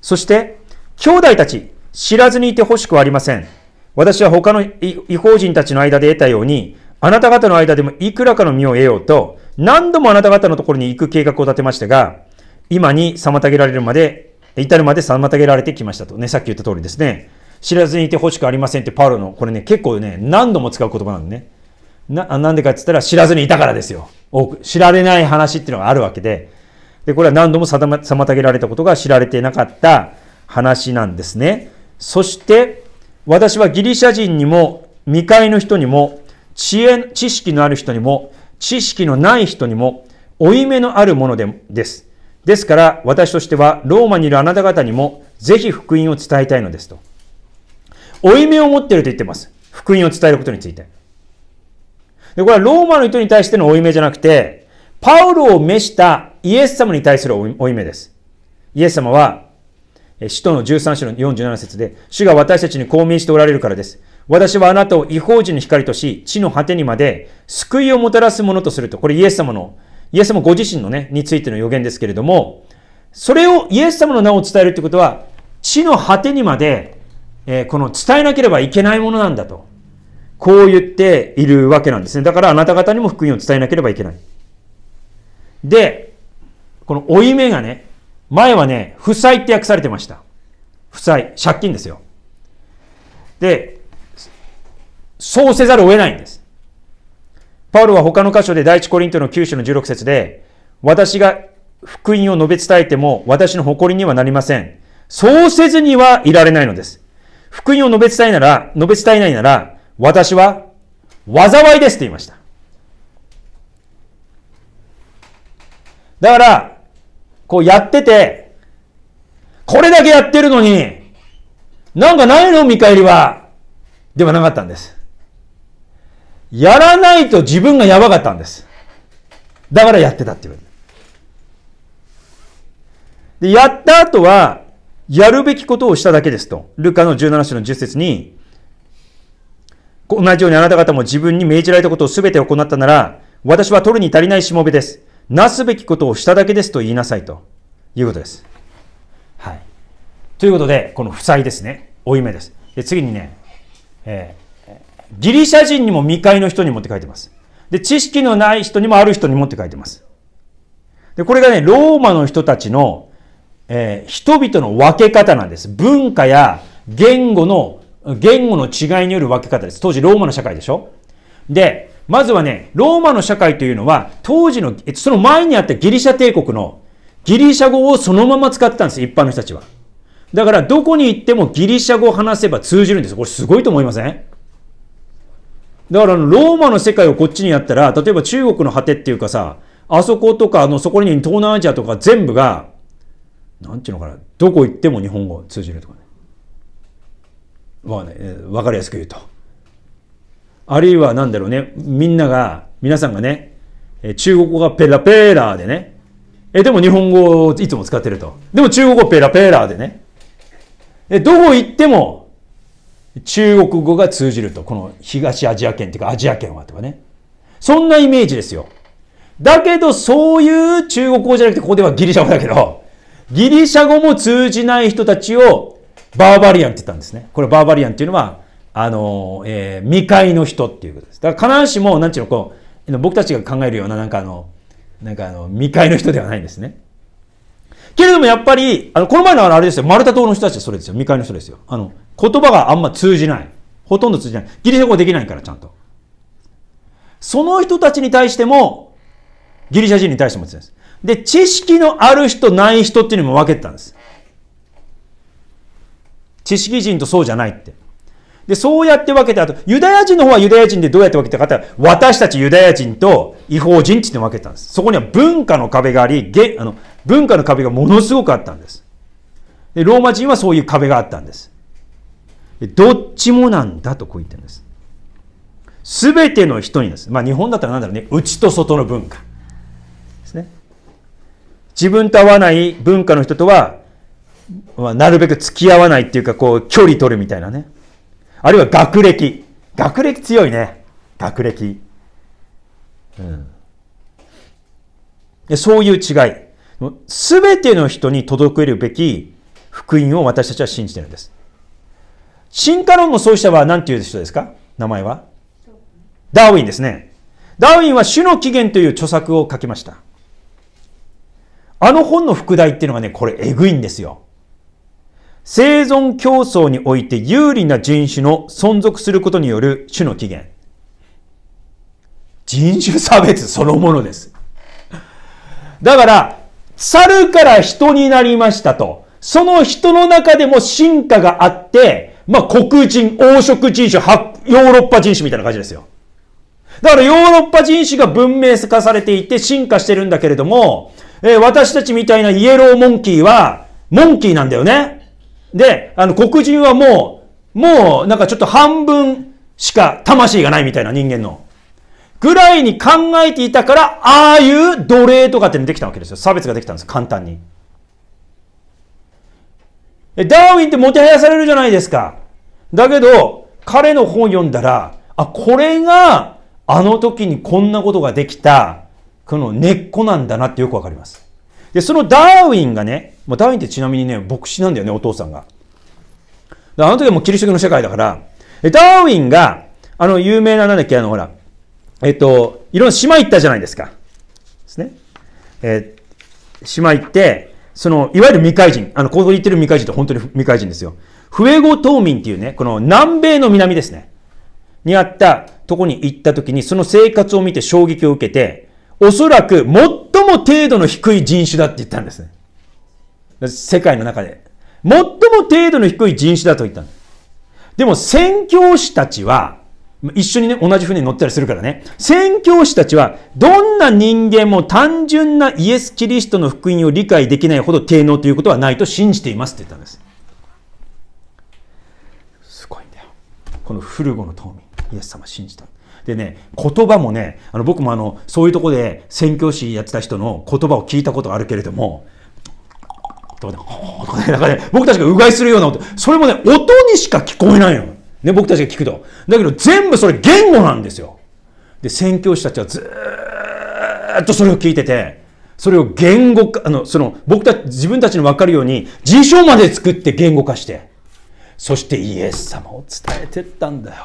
そして、兄弟たち、知らずにいてほしくはありません。私は他の違法人たちの間で得たように、あなた方の間でもいくらかの身を得ようと、何度もあなた方のところに行く計画を立てましたが、今に妨げられるまで、至るまで妨げられてきましたとね、さっき言った通りですね。知らずにいてほしくありませんってパウロの、これね、結構ね、何度も使う言葉なんでね。な、なんでかって言ったら知らずにいたからですよ。多く知られない話っていうのがあるわけで、で、これは何度も妨げられたことが知られていなかった話なんですね。そして、私はギリシャ人にも、未開の人にも、知恵、知識のある人にも、知識のない人にも、負い目のあるものでです。ですから、私としては、ローマにいるあなた方にも、ぜひ福音を伝えたいのですと。負い目を持っていると言ってます。福音を伝えることについて。で、これはローマの人に対しての負い目じゃなくて、パウロを召したイエス様に対する負い目です。イエス様は、使徒の13章の47節で、主が私たちに公明しておられるからです。私はあなたを違法人の光とし、地の果てにまで救いをもたらすものとすると。これイエス様の、イエス様ご自身のね、についての予言ですけれども、それをイエス様の名を伝えるということは、地の果てにまで、えー、この伝えなければいけないものなんだと。こう言っているわけなんですね。だからあなた方にも福音を伝えなければいけない。で、この負い目がね、前はね、負債って訳されてました。負債、借金ですよ。で、そうせざるを得ないんです。パウロは他の箇所で第一コリントの9章の16節で、私が福音を述べ伝えても私の誇りにはなりません。そうせずにはいられないのです。福音を述べ伝えなら、述べ伝えないなら、私は災いですって言いました。だから、こうやってて、これだけやってるのに、なんかないの？見返りは、ではなかったんです。やらないと自分がやばかったんです。だからやってたって言われ。で、やった後は、やるべきことをしただけですと。ルカの17章の10節に、同じようにあなた方も自分に命じられたことを全て行ったなら、私は取るに足りないしもべです。なすべきことをしただけですと言いなさいということです。はい。ということで、この負債ですね。負い目です。で、次にね、え、ギリシャ人にも未開の人にもって書いてます。で、知識のない人にもある人にもって書いてます。で、これがね、ローマの人たちの、えー、人々の分け方なんです。文化や言語の、言語の違いによる分け方です。当時ローマの社会でしょで、まずはね、ローマの社会というのは、当時の、その前にあったギリシャ帝国のギリシャ語をそのまま使ってたんです、一般の人たちは。だから、どこに行ってもギリシャ語を話せば通じるんです。これすごいと思いません？だから、ローマの世界をこっちにやったら、例えば中国の果てっていうかさ、あそことか、あの、そこに東南アジアとか全部が、なんていうのかな、どこ行っても日本語通じるとかね。まあね、わかりやすく言うと。あるいはなんだろうね、みんなが、皆さんがね、中国語がペラペラでね、え、でも日本語をいつも使ってると。でも中国語ペラペラでね。え、どこ行っても中国語が通じると。この東アジア圏っていうかアジア圏はとかね。そんなイメージですよ。だけどそういう中国語じゃなくてここではギリシャ語だけど、ギリシャ語も通じない人たちをバーバリアンって言ったんですね。これバーバリアンっていうのはあの、えー、未開の人っていうことです。だから必ずしも、なんていうの、こう、僕たちが考えるような、なんかあの、なんかあの、未開の人ではないんですね。けれどもやっぱり、あの、この前のあれですよ、マルタ島の人たちはそれですよ。未開の人ですよ。あの、言葉があんま通じない。ほとんど通じない。ギリシャ語できないから、ちゃんと。その人たちに対しても、ギリシャ人に対してもです。で、知識のある人、ない人っていうのも分けてたんです。知識人とそうじゃないって。で、そうやって分けて、あと、ユダヤ人の方はユダヤ人でどうやって分けたかって、私たちユダヤ人と違法人ってって分けたんです。そこには文化の壁があり、あの文化の壁がものすごくあったんです。で、ローマ人はそういう壁があったんです。どっちもなんだとこう言ってるんです。すべての人にです。まあ日本だったらなんだろうね、内と外の文化。ですね。自分と合わない文化の人とは、まあ、なるべく付き合わないっていうか、こう、距離取るみたいなね。あるいは学歴。学歴強いね。学歴。うん。そういう違い。すべての人に届けるべき福音を私たちは信じてるんです。進化論の創始者は何ていう人ですか？名前は？ダーウィンですね。ダーウィンは種の起源という著作を書きました。あの本の副題っていうのがね、これえぐいんですよ。生存競争において有利な人種の存続することによる種の起源。人種差別そのものです。だから、猿から人になりましたと。その人の中でも進化があって、まあ、黒人、黄色人種、ヨーロッパ人種みたいな感じですよ。だからヨーロッパ人種が文明化されていて進化してるんだけれども、えー、私たちみたいなイエローモンキーは、モンキーなんだよね。で、あの、黒人はもう、もう、なんかちょっと半分しか魂がないみたいな人間の。ぐらいに考えていたから、ああいう奴隷とかってできたわけですよ。差別ができたんです、簡単に。ダーウィンってもてはやされるじゃないですか。だけど、彼の本読んだら、あ、これが、あの時にこんなことができた、この根っこなんだなってよくわかります。で、そのダーウィンがね、もうダーウィンってちなみにね、牧師なんだよね、お父さんが。あの時はもうキリスト教の世界だから、ダーウィンが、あの、有名な、なんだっけ、あの、ほら、えっと、いろんな島行ったじゃないですか。ですね。えー、島行って、その、いわゆる未開人。あの、ここに言ってる未開人って本当に未開人ですよ。フエゴ島民っていうね、この南米の南ですね。にあったとこに行った時に、その生活を見て衝撃を受けて、おそらく最も程度の低い人種だって言ったんですね。世界の中で。最も程度の低い人種だと言ったんです。でも宣教師たちは、一緒にね、同じ船に乗ったりするからね。宣教師たちは、どんな人間も単純なイエス・キリストの福音を理解できないほど低能ということはないと信じていますって言ったんです。すごいんだよ。このフルゴの島民、イエス様信じた。でね、言葉もね、あの僕もあの、そういうとこで宣教師やってた人の言葉を聞いたことあるけれども、とかね、なんかね、僕たちがうがいするような音、それもね、音にしか聞こえないの。ね、僕たちが聞くと。だけど全部それ言語なんですよ。で、宣教師たちはずっとそれを聞いてて、それを言語化、あの、その、僕たち、自分たちのわかるように辞書まで作って言語化して、そしてイエス様を伝えてったんだよ。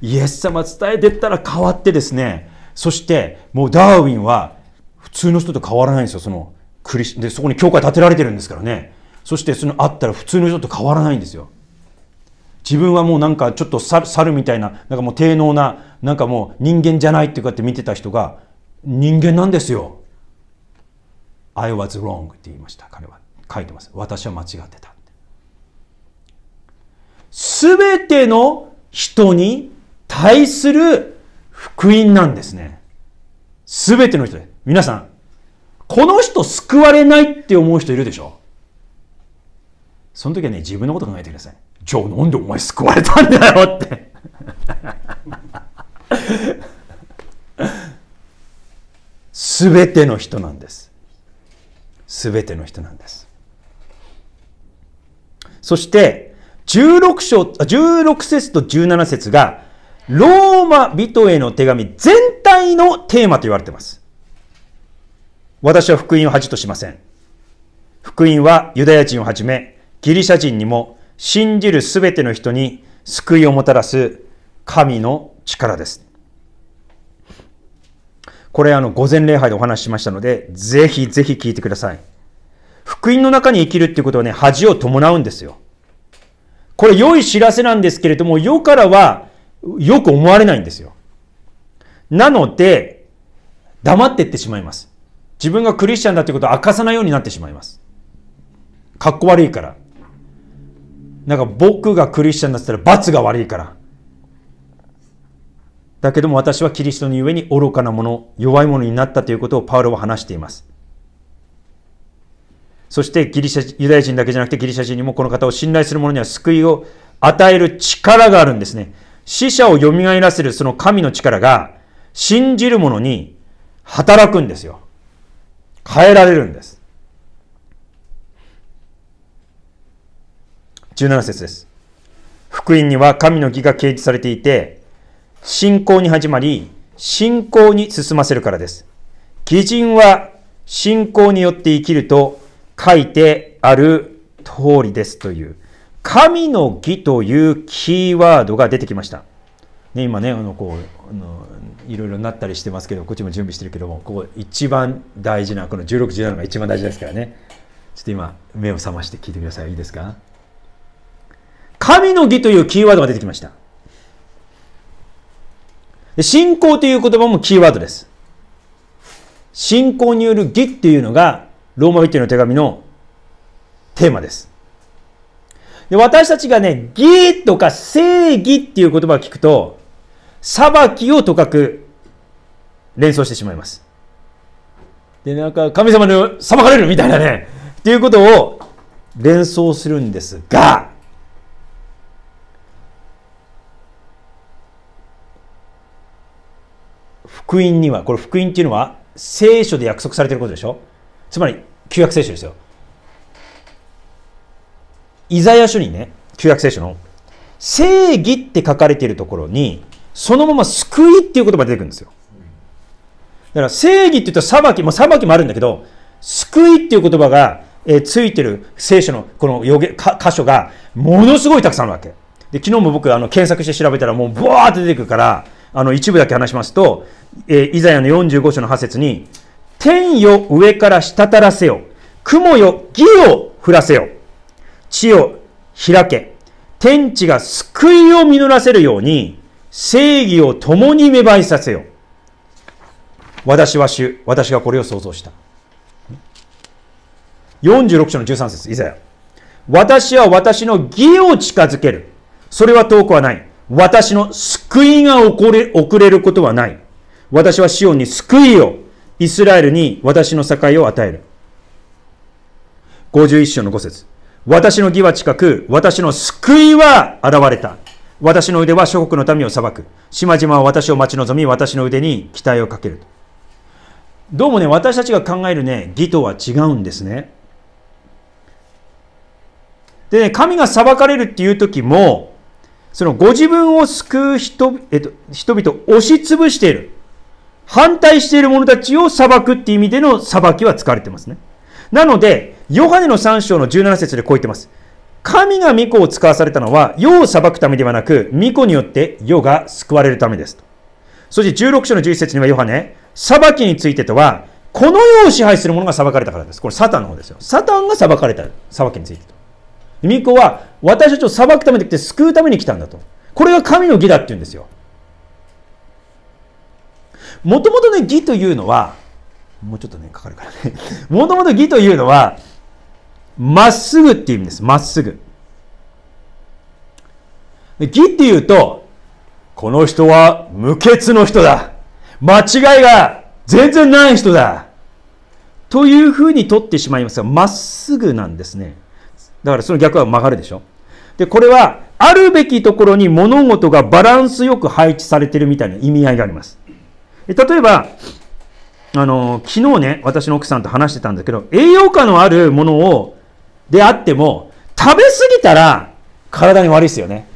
イエス様伝えてったら変わってですね、そしてもうダーウィンは普通の人と変わらないんですよ、そのクリス、で、そこに教会建てられてるんですからね。そしてその会ったら普通の人と変わらないんですよ。自分はもうなんかちょっと猿みたいな、なんかもう低能な、なんかもう人間じゃないってこうやって見てた人が、人間なんですよ。I was wrong って言いました。彼は書いてます。私は間違ってた。すべての人に対する福音なんですね。すべての人で。皆さん、この人救われないって思う人いるでしょ？その時はね、自分のこと考えてください。じゃあなんでお前救われたんだよってすべての人なんです。すべての人なんです。そして、16章、16節と17節が、ローマ人への手紙全体のテーマと言われています。私は福音を恥としません。福音はユダヤ人をはじめ、ギリシャ人にも信じるすべての人に救いをもたらす神の力です。これあの、午前礼拝でお話ししましたので、ぜひぜひ聞いてください。福音の中に生きるっていうことはね、恥を伴うんですよ。これ良い知らせなんですけれども、世からはよく思われないんですよ。なので、黙ってってしまいます。自分がクリスチャンだってことを明かさないようになってしまいます。かっこ悪いから。なんか僕がクリスチャンだったら罰が悪いから。だけども私はキリストにゆえに愚かなもの、弱いものになったということをパウロは話しています。そしてギリシャ、ユダヤ人だけじゃなくてギリシャ人にもこの方を信頼する者には救いを与える力があるんですね。死者を蘇らせるその神の力が信じる者に働くんですよ。変えられるんです。17節です。福音には神の義が掲示されていて、信仰に始まり、信仰に進ませるからです。義人は信仰によって生きると書いてある通りですという、神の義というキーワードが出てきました。ね、今ね、あの、こう、あの、いろいろなったりしてますけど、こっちも準備してるけども、ここ一番大事な、この16、17が一番大事ですからね。ちょっと今、目を覚まして聞いてください。いいですか？神の義というキーワードが出てきました。信仰という言葉もキーワードです。信仰による義っていうのが、ローマ人の手紙のテーマです。で私たちがね、義とか正義っていう言葉を聞くと、裁きをとかく連想してしまいます。で、なんか神様に裁かれるみたいなね、っていうことを連想するんですが、福音には、これ福音っていうのは聖書で約束されてることでしょ？つまり、旧約聖書ですよ。イザヤ書にね、旧約聖書の正義って書かれているところに、そのまま救いっていう言葉が出てくるんですよ。だから正義って言うと裁き、も裁きもあるんだけど、救いっていう言葉が、えー、ついてる聖書のこの予言箇所がものすごいたくさんあるわけ。で、昨日も僕あの検索して調べたらもうブワーって出てくるから、あの一部だけ話しますと、えー、イザヤの45章の8節に、天よ上から滴らせよ。雲よ義を降らせよ。地を開け。天地が救いを実らせるように、正義を共に芽生えさせよ。私は主、私がこれを想像した。46章の13節イザヤ。私は私の義を近づける。それは遠くはない。私の救いが遅れ遅れることはない。私はシオンに救いを、イスラエルに私の境を与える。51章の5節私の義は近く、私の救いは現れた。私の腕は諸国の民を裁く。島々は私を待ち望み、私の腕に期待をかける。どうもね、私たちが考えるね、義とは違うんですね。でね、神が裁かれるっていう時も、そのご自分を救う人,、えっと、人々を押しつぶしている。反対している者たちを裁くっていう意味での裁きは使われてますね。なので、ヨハネの3章の17節でこう言ってます。神が御子を使わされたのは、世を裁くためではなく、御子によって世が救われるためです。そして16章の11節にはヨハネ、裁きについてとは、この世を支配する者が裁かれたからです。これサタンの方ですよ。サタンが裁かれた裁きについてと。巫女は私たちを裁くためで来て救うために来たんだと。これが神の義だって言うんですよ。もともとね、義というのは、もうちょっとね、かかるからね。もともと義というのは、まっすぐっていう意味です。まっすぐ。義っていうと、この人は無欠の人だ。間違いが全然ない人だ。というふうに取ってしまいますが、まっすぐなんですね。だからその逆は曲がるでしょ。で、これは、あるべきところに物事がバランスよく配置されてるみたいな意味合いがあります。例えば、あの、昨日ね、私の奥さんと話してたんだけど、栄養価のあるものを、であっても、食べ過ぎたら体に悪いですよね。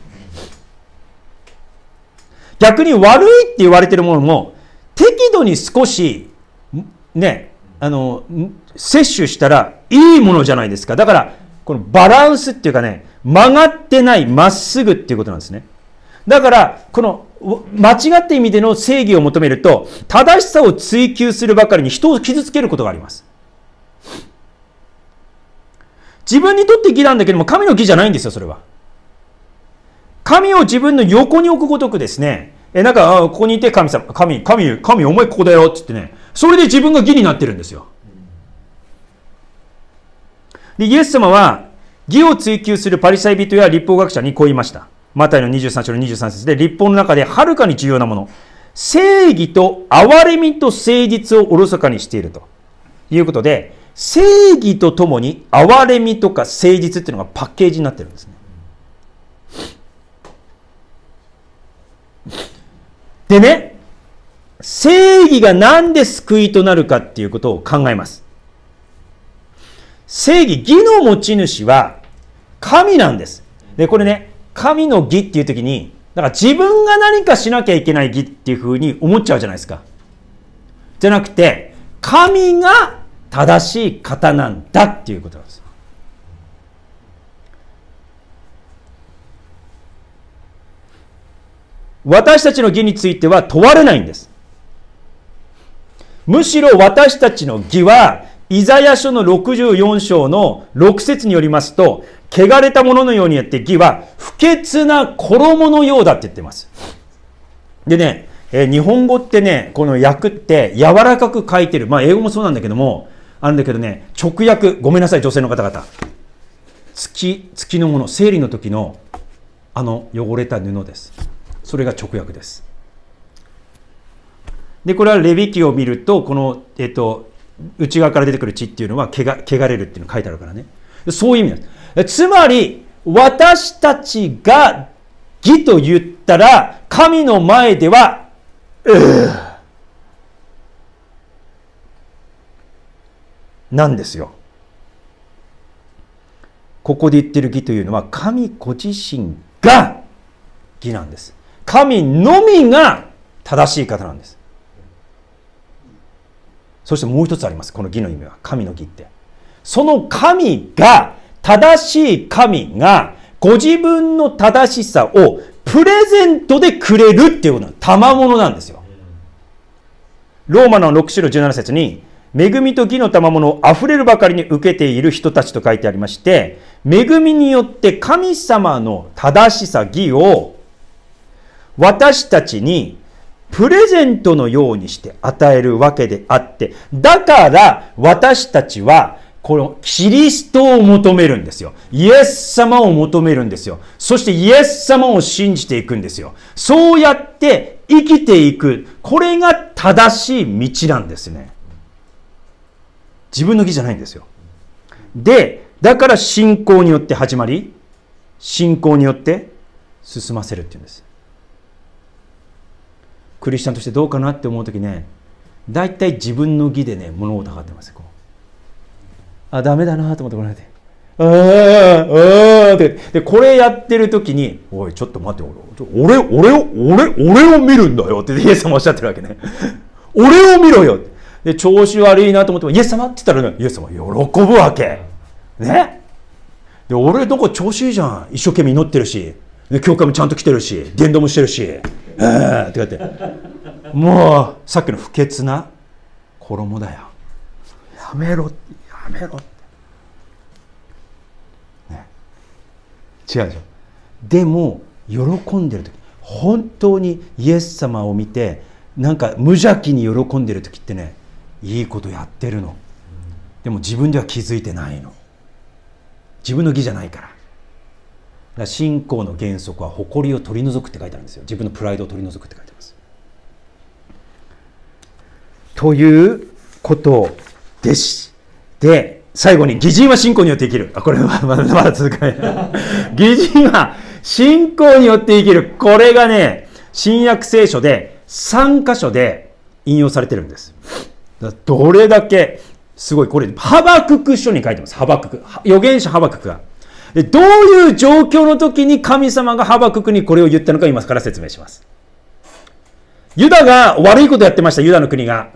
逆に悪いって言われてるものも、適度に少し、ね、あの、摂取したらいいものじゃないですか。だから、このバランスっていうかね、曲がってない、まっすぐっていうことなんですね。だから、この間違った意味での正義を求めると、正しさを追求するばかりに人を傷つけることがあります。自分にとって義なんだけども、神の義じゃないんですよ、それは。神を自分の横に置くごとくですね、え、なんか、あここにいて神様、神、神、神、お前ここだよって言ってね、それで自分が義になってるんですよ。で、イエス様は、義を追求するパリサイ人や立法学者にこう言いました。マタイの23章の23節で、立法の中ではるかに重要なもの、正義と憐れみと誠実をおろそかにしているということで、正義とともに憐れみとか誠実っていうのがパッケージになってるんですね。でね、正義が何で救いとなるかっていうことを考えます。正義、義の持ち主は神なんです。で、これね、神の義っていう時に、だから自分が何かしなきゃいけない義っていうふうに思っちゃうじゃないですか。じゃなくて、神が正しい方なんだっていうことなんです。私たちの義については問われないんです。むしろ私たちの義は、イザヤ書の64章の6節によりますと、汚れたもののようにやって義は不潔な衣のようだって言ってます。でね、えー、日本語ってね、この訳って柔らかく書いてる。まあ、英語もそうなんだけども、あるんだけどね、直訳、ごめんなさい、女性の方々。月、月のもの、生理の時の、あの汚れた布です。それが直訳です。で、これはレビ記を見ると、この、えっと、内側から出てくる血っていうのは、けが、汚れるっていうの書いてあるからね。そういう意味です。つまり、私たちが義と言ったら、神の前では、うなんですよ。ここで言ってる義というのは、神ご自身が義なんです。神のみが正しい方なんです。そしてもう一つあります。この義の意味は。神の義って。その神が、正しい神が、ご自分の正しさをプレゼントでくれるっていうことの賜物なんですよ。ローマの6章17節に、恵みと義の賜物を溢れるばかりに受けている人たちと書いてありまして、恵みによって神様の正しさ、義を私たちにプレゼントのようにして与えるわけであって、だから私たちはこのキリストを求めるんですよ。イエス様を求めるんですよ。そしてイエス様を信じていくんですよ。そうやって生きていく。これが正しい道なんですね。自分の義じゃないんですよ。で、だから信仰によって始まり、信仰によって進ませるっていうんです。クリスチャンとしてどうかなって思う時ね大体自分の義でね物を疑ってますこうあダメだなと思ってこられて。あああって。でこれやってる時に「おいちょっと待って俺俺を俺俺を見るんだよ」ってイエス様おっしゃってるわけね。俺を見ろよ。で調子悪いなと思っても「イエス様」って言ったらねイエス様喜ぶわけ。ね？で俺どこ調子いいじゃん。一生懸命祈ってるし。で教会もちゃんと来てるし。伝道もしてるし。えーって言って。もうさっきの不潔な衣だよ。やめろ。やめろって、ね、違うでしょ。でも喜んでる時本当にイエス様を見てなんか無邪気に喜んでる時ってねいいことやってるの。でも自分では気づいてないの。自分の義じゃないから信仰の原則は誇りを取り除くって書いてあるんですよ。自分のプライドを取り除くって書いてます。ということです。で最後に義人は信仰によって生きる。あこれは まだまだ続かない。義人は信仰によって生きる。これがね新約聖書で3箇所で引用されてるんです。どれだけすごいこれハバクク書に書いてます。ハバクク預言者ハバククが。で、どういう状況の時に神様がハバククにこれを言ったのか今から説明します。ユダが悪いことやってました、ユダの国が。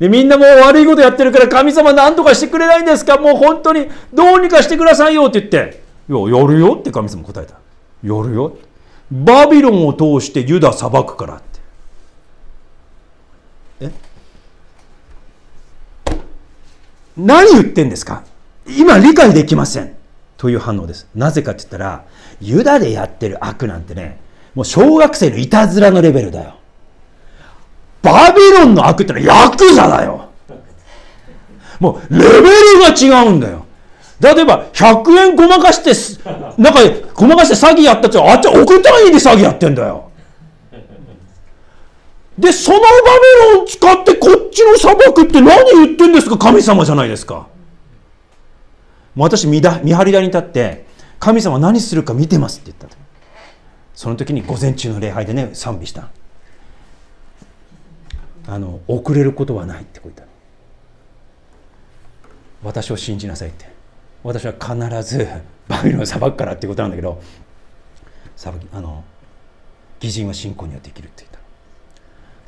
で、みんなもう悪いことやってるから神様何とかしてくれないんですか？もう本当にどうにかしてくださいよって言って、いや、やるよって神様答えた。やるよ。バビロンを通してユダ裁くからって。え？何言ってんですか？今理解できません。という反応です。なぜかって言ったら、ユダでやってる悪なんてね、もう小学生のいたずらのレベルだよ。バビロンの悪ってのはヤクザだよ。もうレベルが違うんだよ。例えば、100円ごまかして、なんか、ごまかして詐欺やったって、あっちは億単位で詐欺やってんだよ。で、そのバビロン使ってこっちの砂漠って何言ってんですか？神様じゃないですか。私見だ見張り台に立って神様何するか見てますって言ったその時に午前中の礼拝でね賛美したあの遅れることはないってこう言った。私を信じなさいって。私は必ず バビロンを裁くからってことなんだけど裁きあの義人は信仰によって生きるって言った。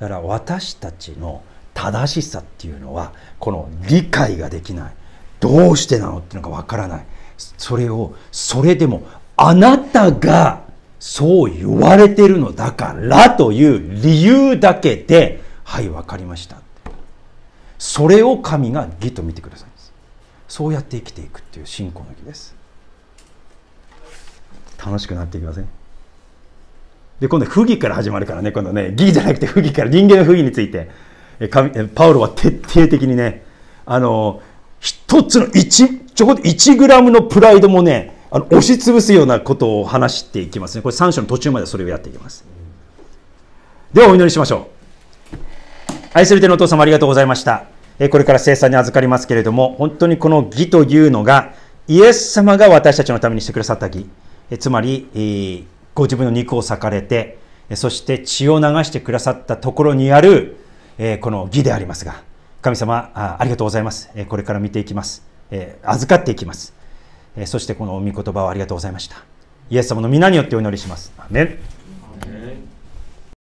だから私たちの正しさっていうのはこの理解ができない。どうしてなのっていうのがわからない。それをそれでもあなたがそう言われてるのだからという理由だけではい分かりました。それを神が義と見てくださいそうやって生きていくっていう信仰の義です。楽しくなっていきません？で今度は不義から始まるからね。今度ね義じゃなくて不義から人間の不義について。パウロは徹底的にねあの一つの1ちょこっと1グラムのプライドもねあの押しつぶすようなことを話していきますね。これ3章の途中までそれをやっていきます。ではお祈りしましょう。愛する天のお父様ありがとうございました。これから生産に預かりますけれども本当にこの義というのがイエス様が私たちのためにしてくださった義。つまりご自分の肉を裂かれてそして血を流してくださったところにあるこの義でありますが神様ありがとうございます。これから見ていきます。預かっていきます。そしてこの御言葉をありがとうございました。イエス様の皆によってお祈りします。アメン。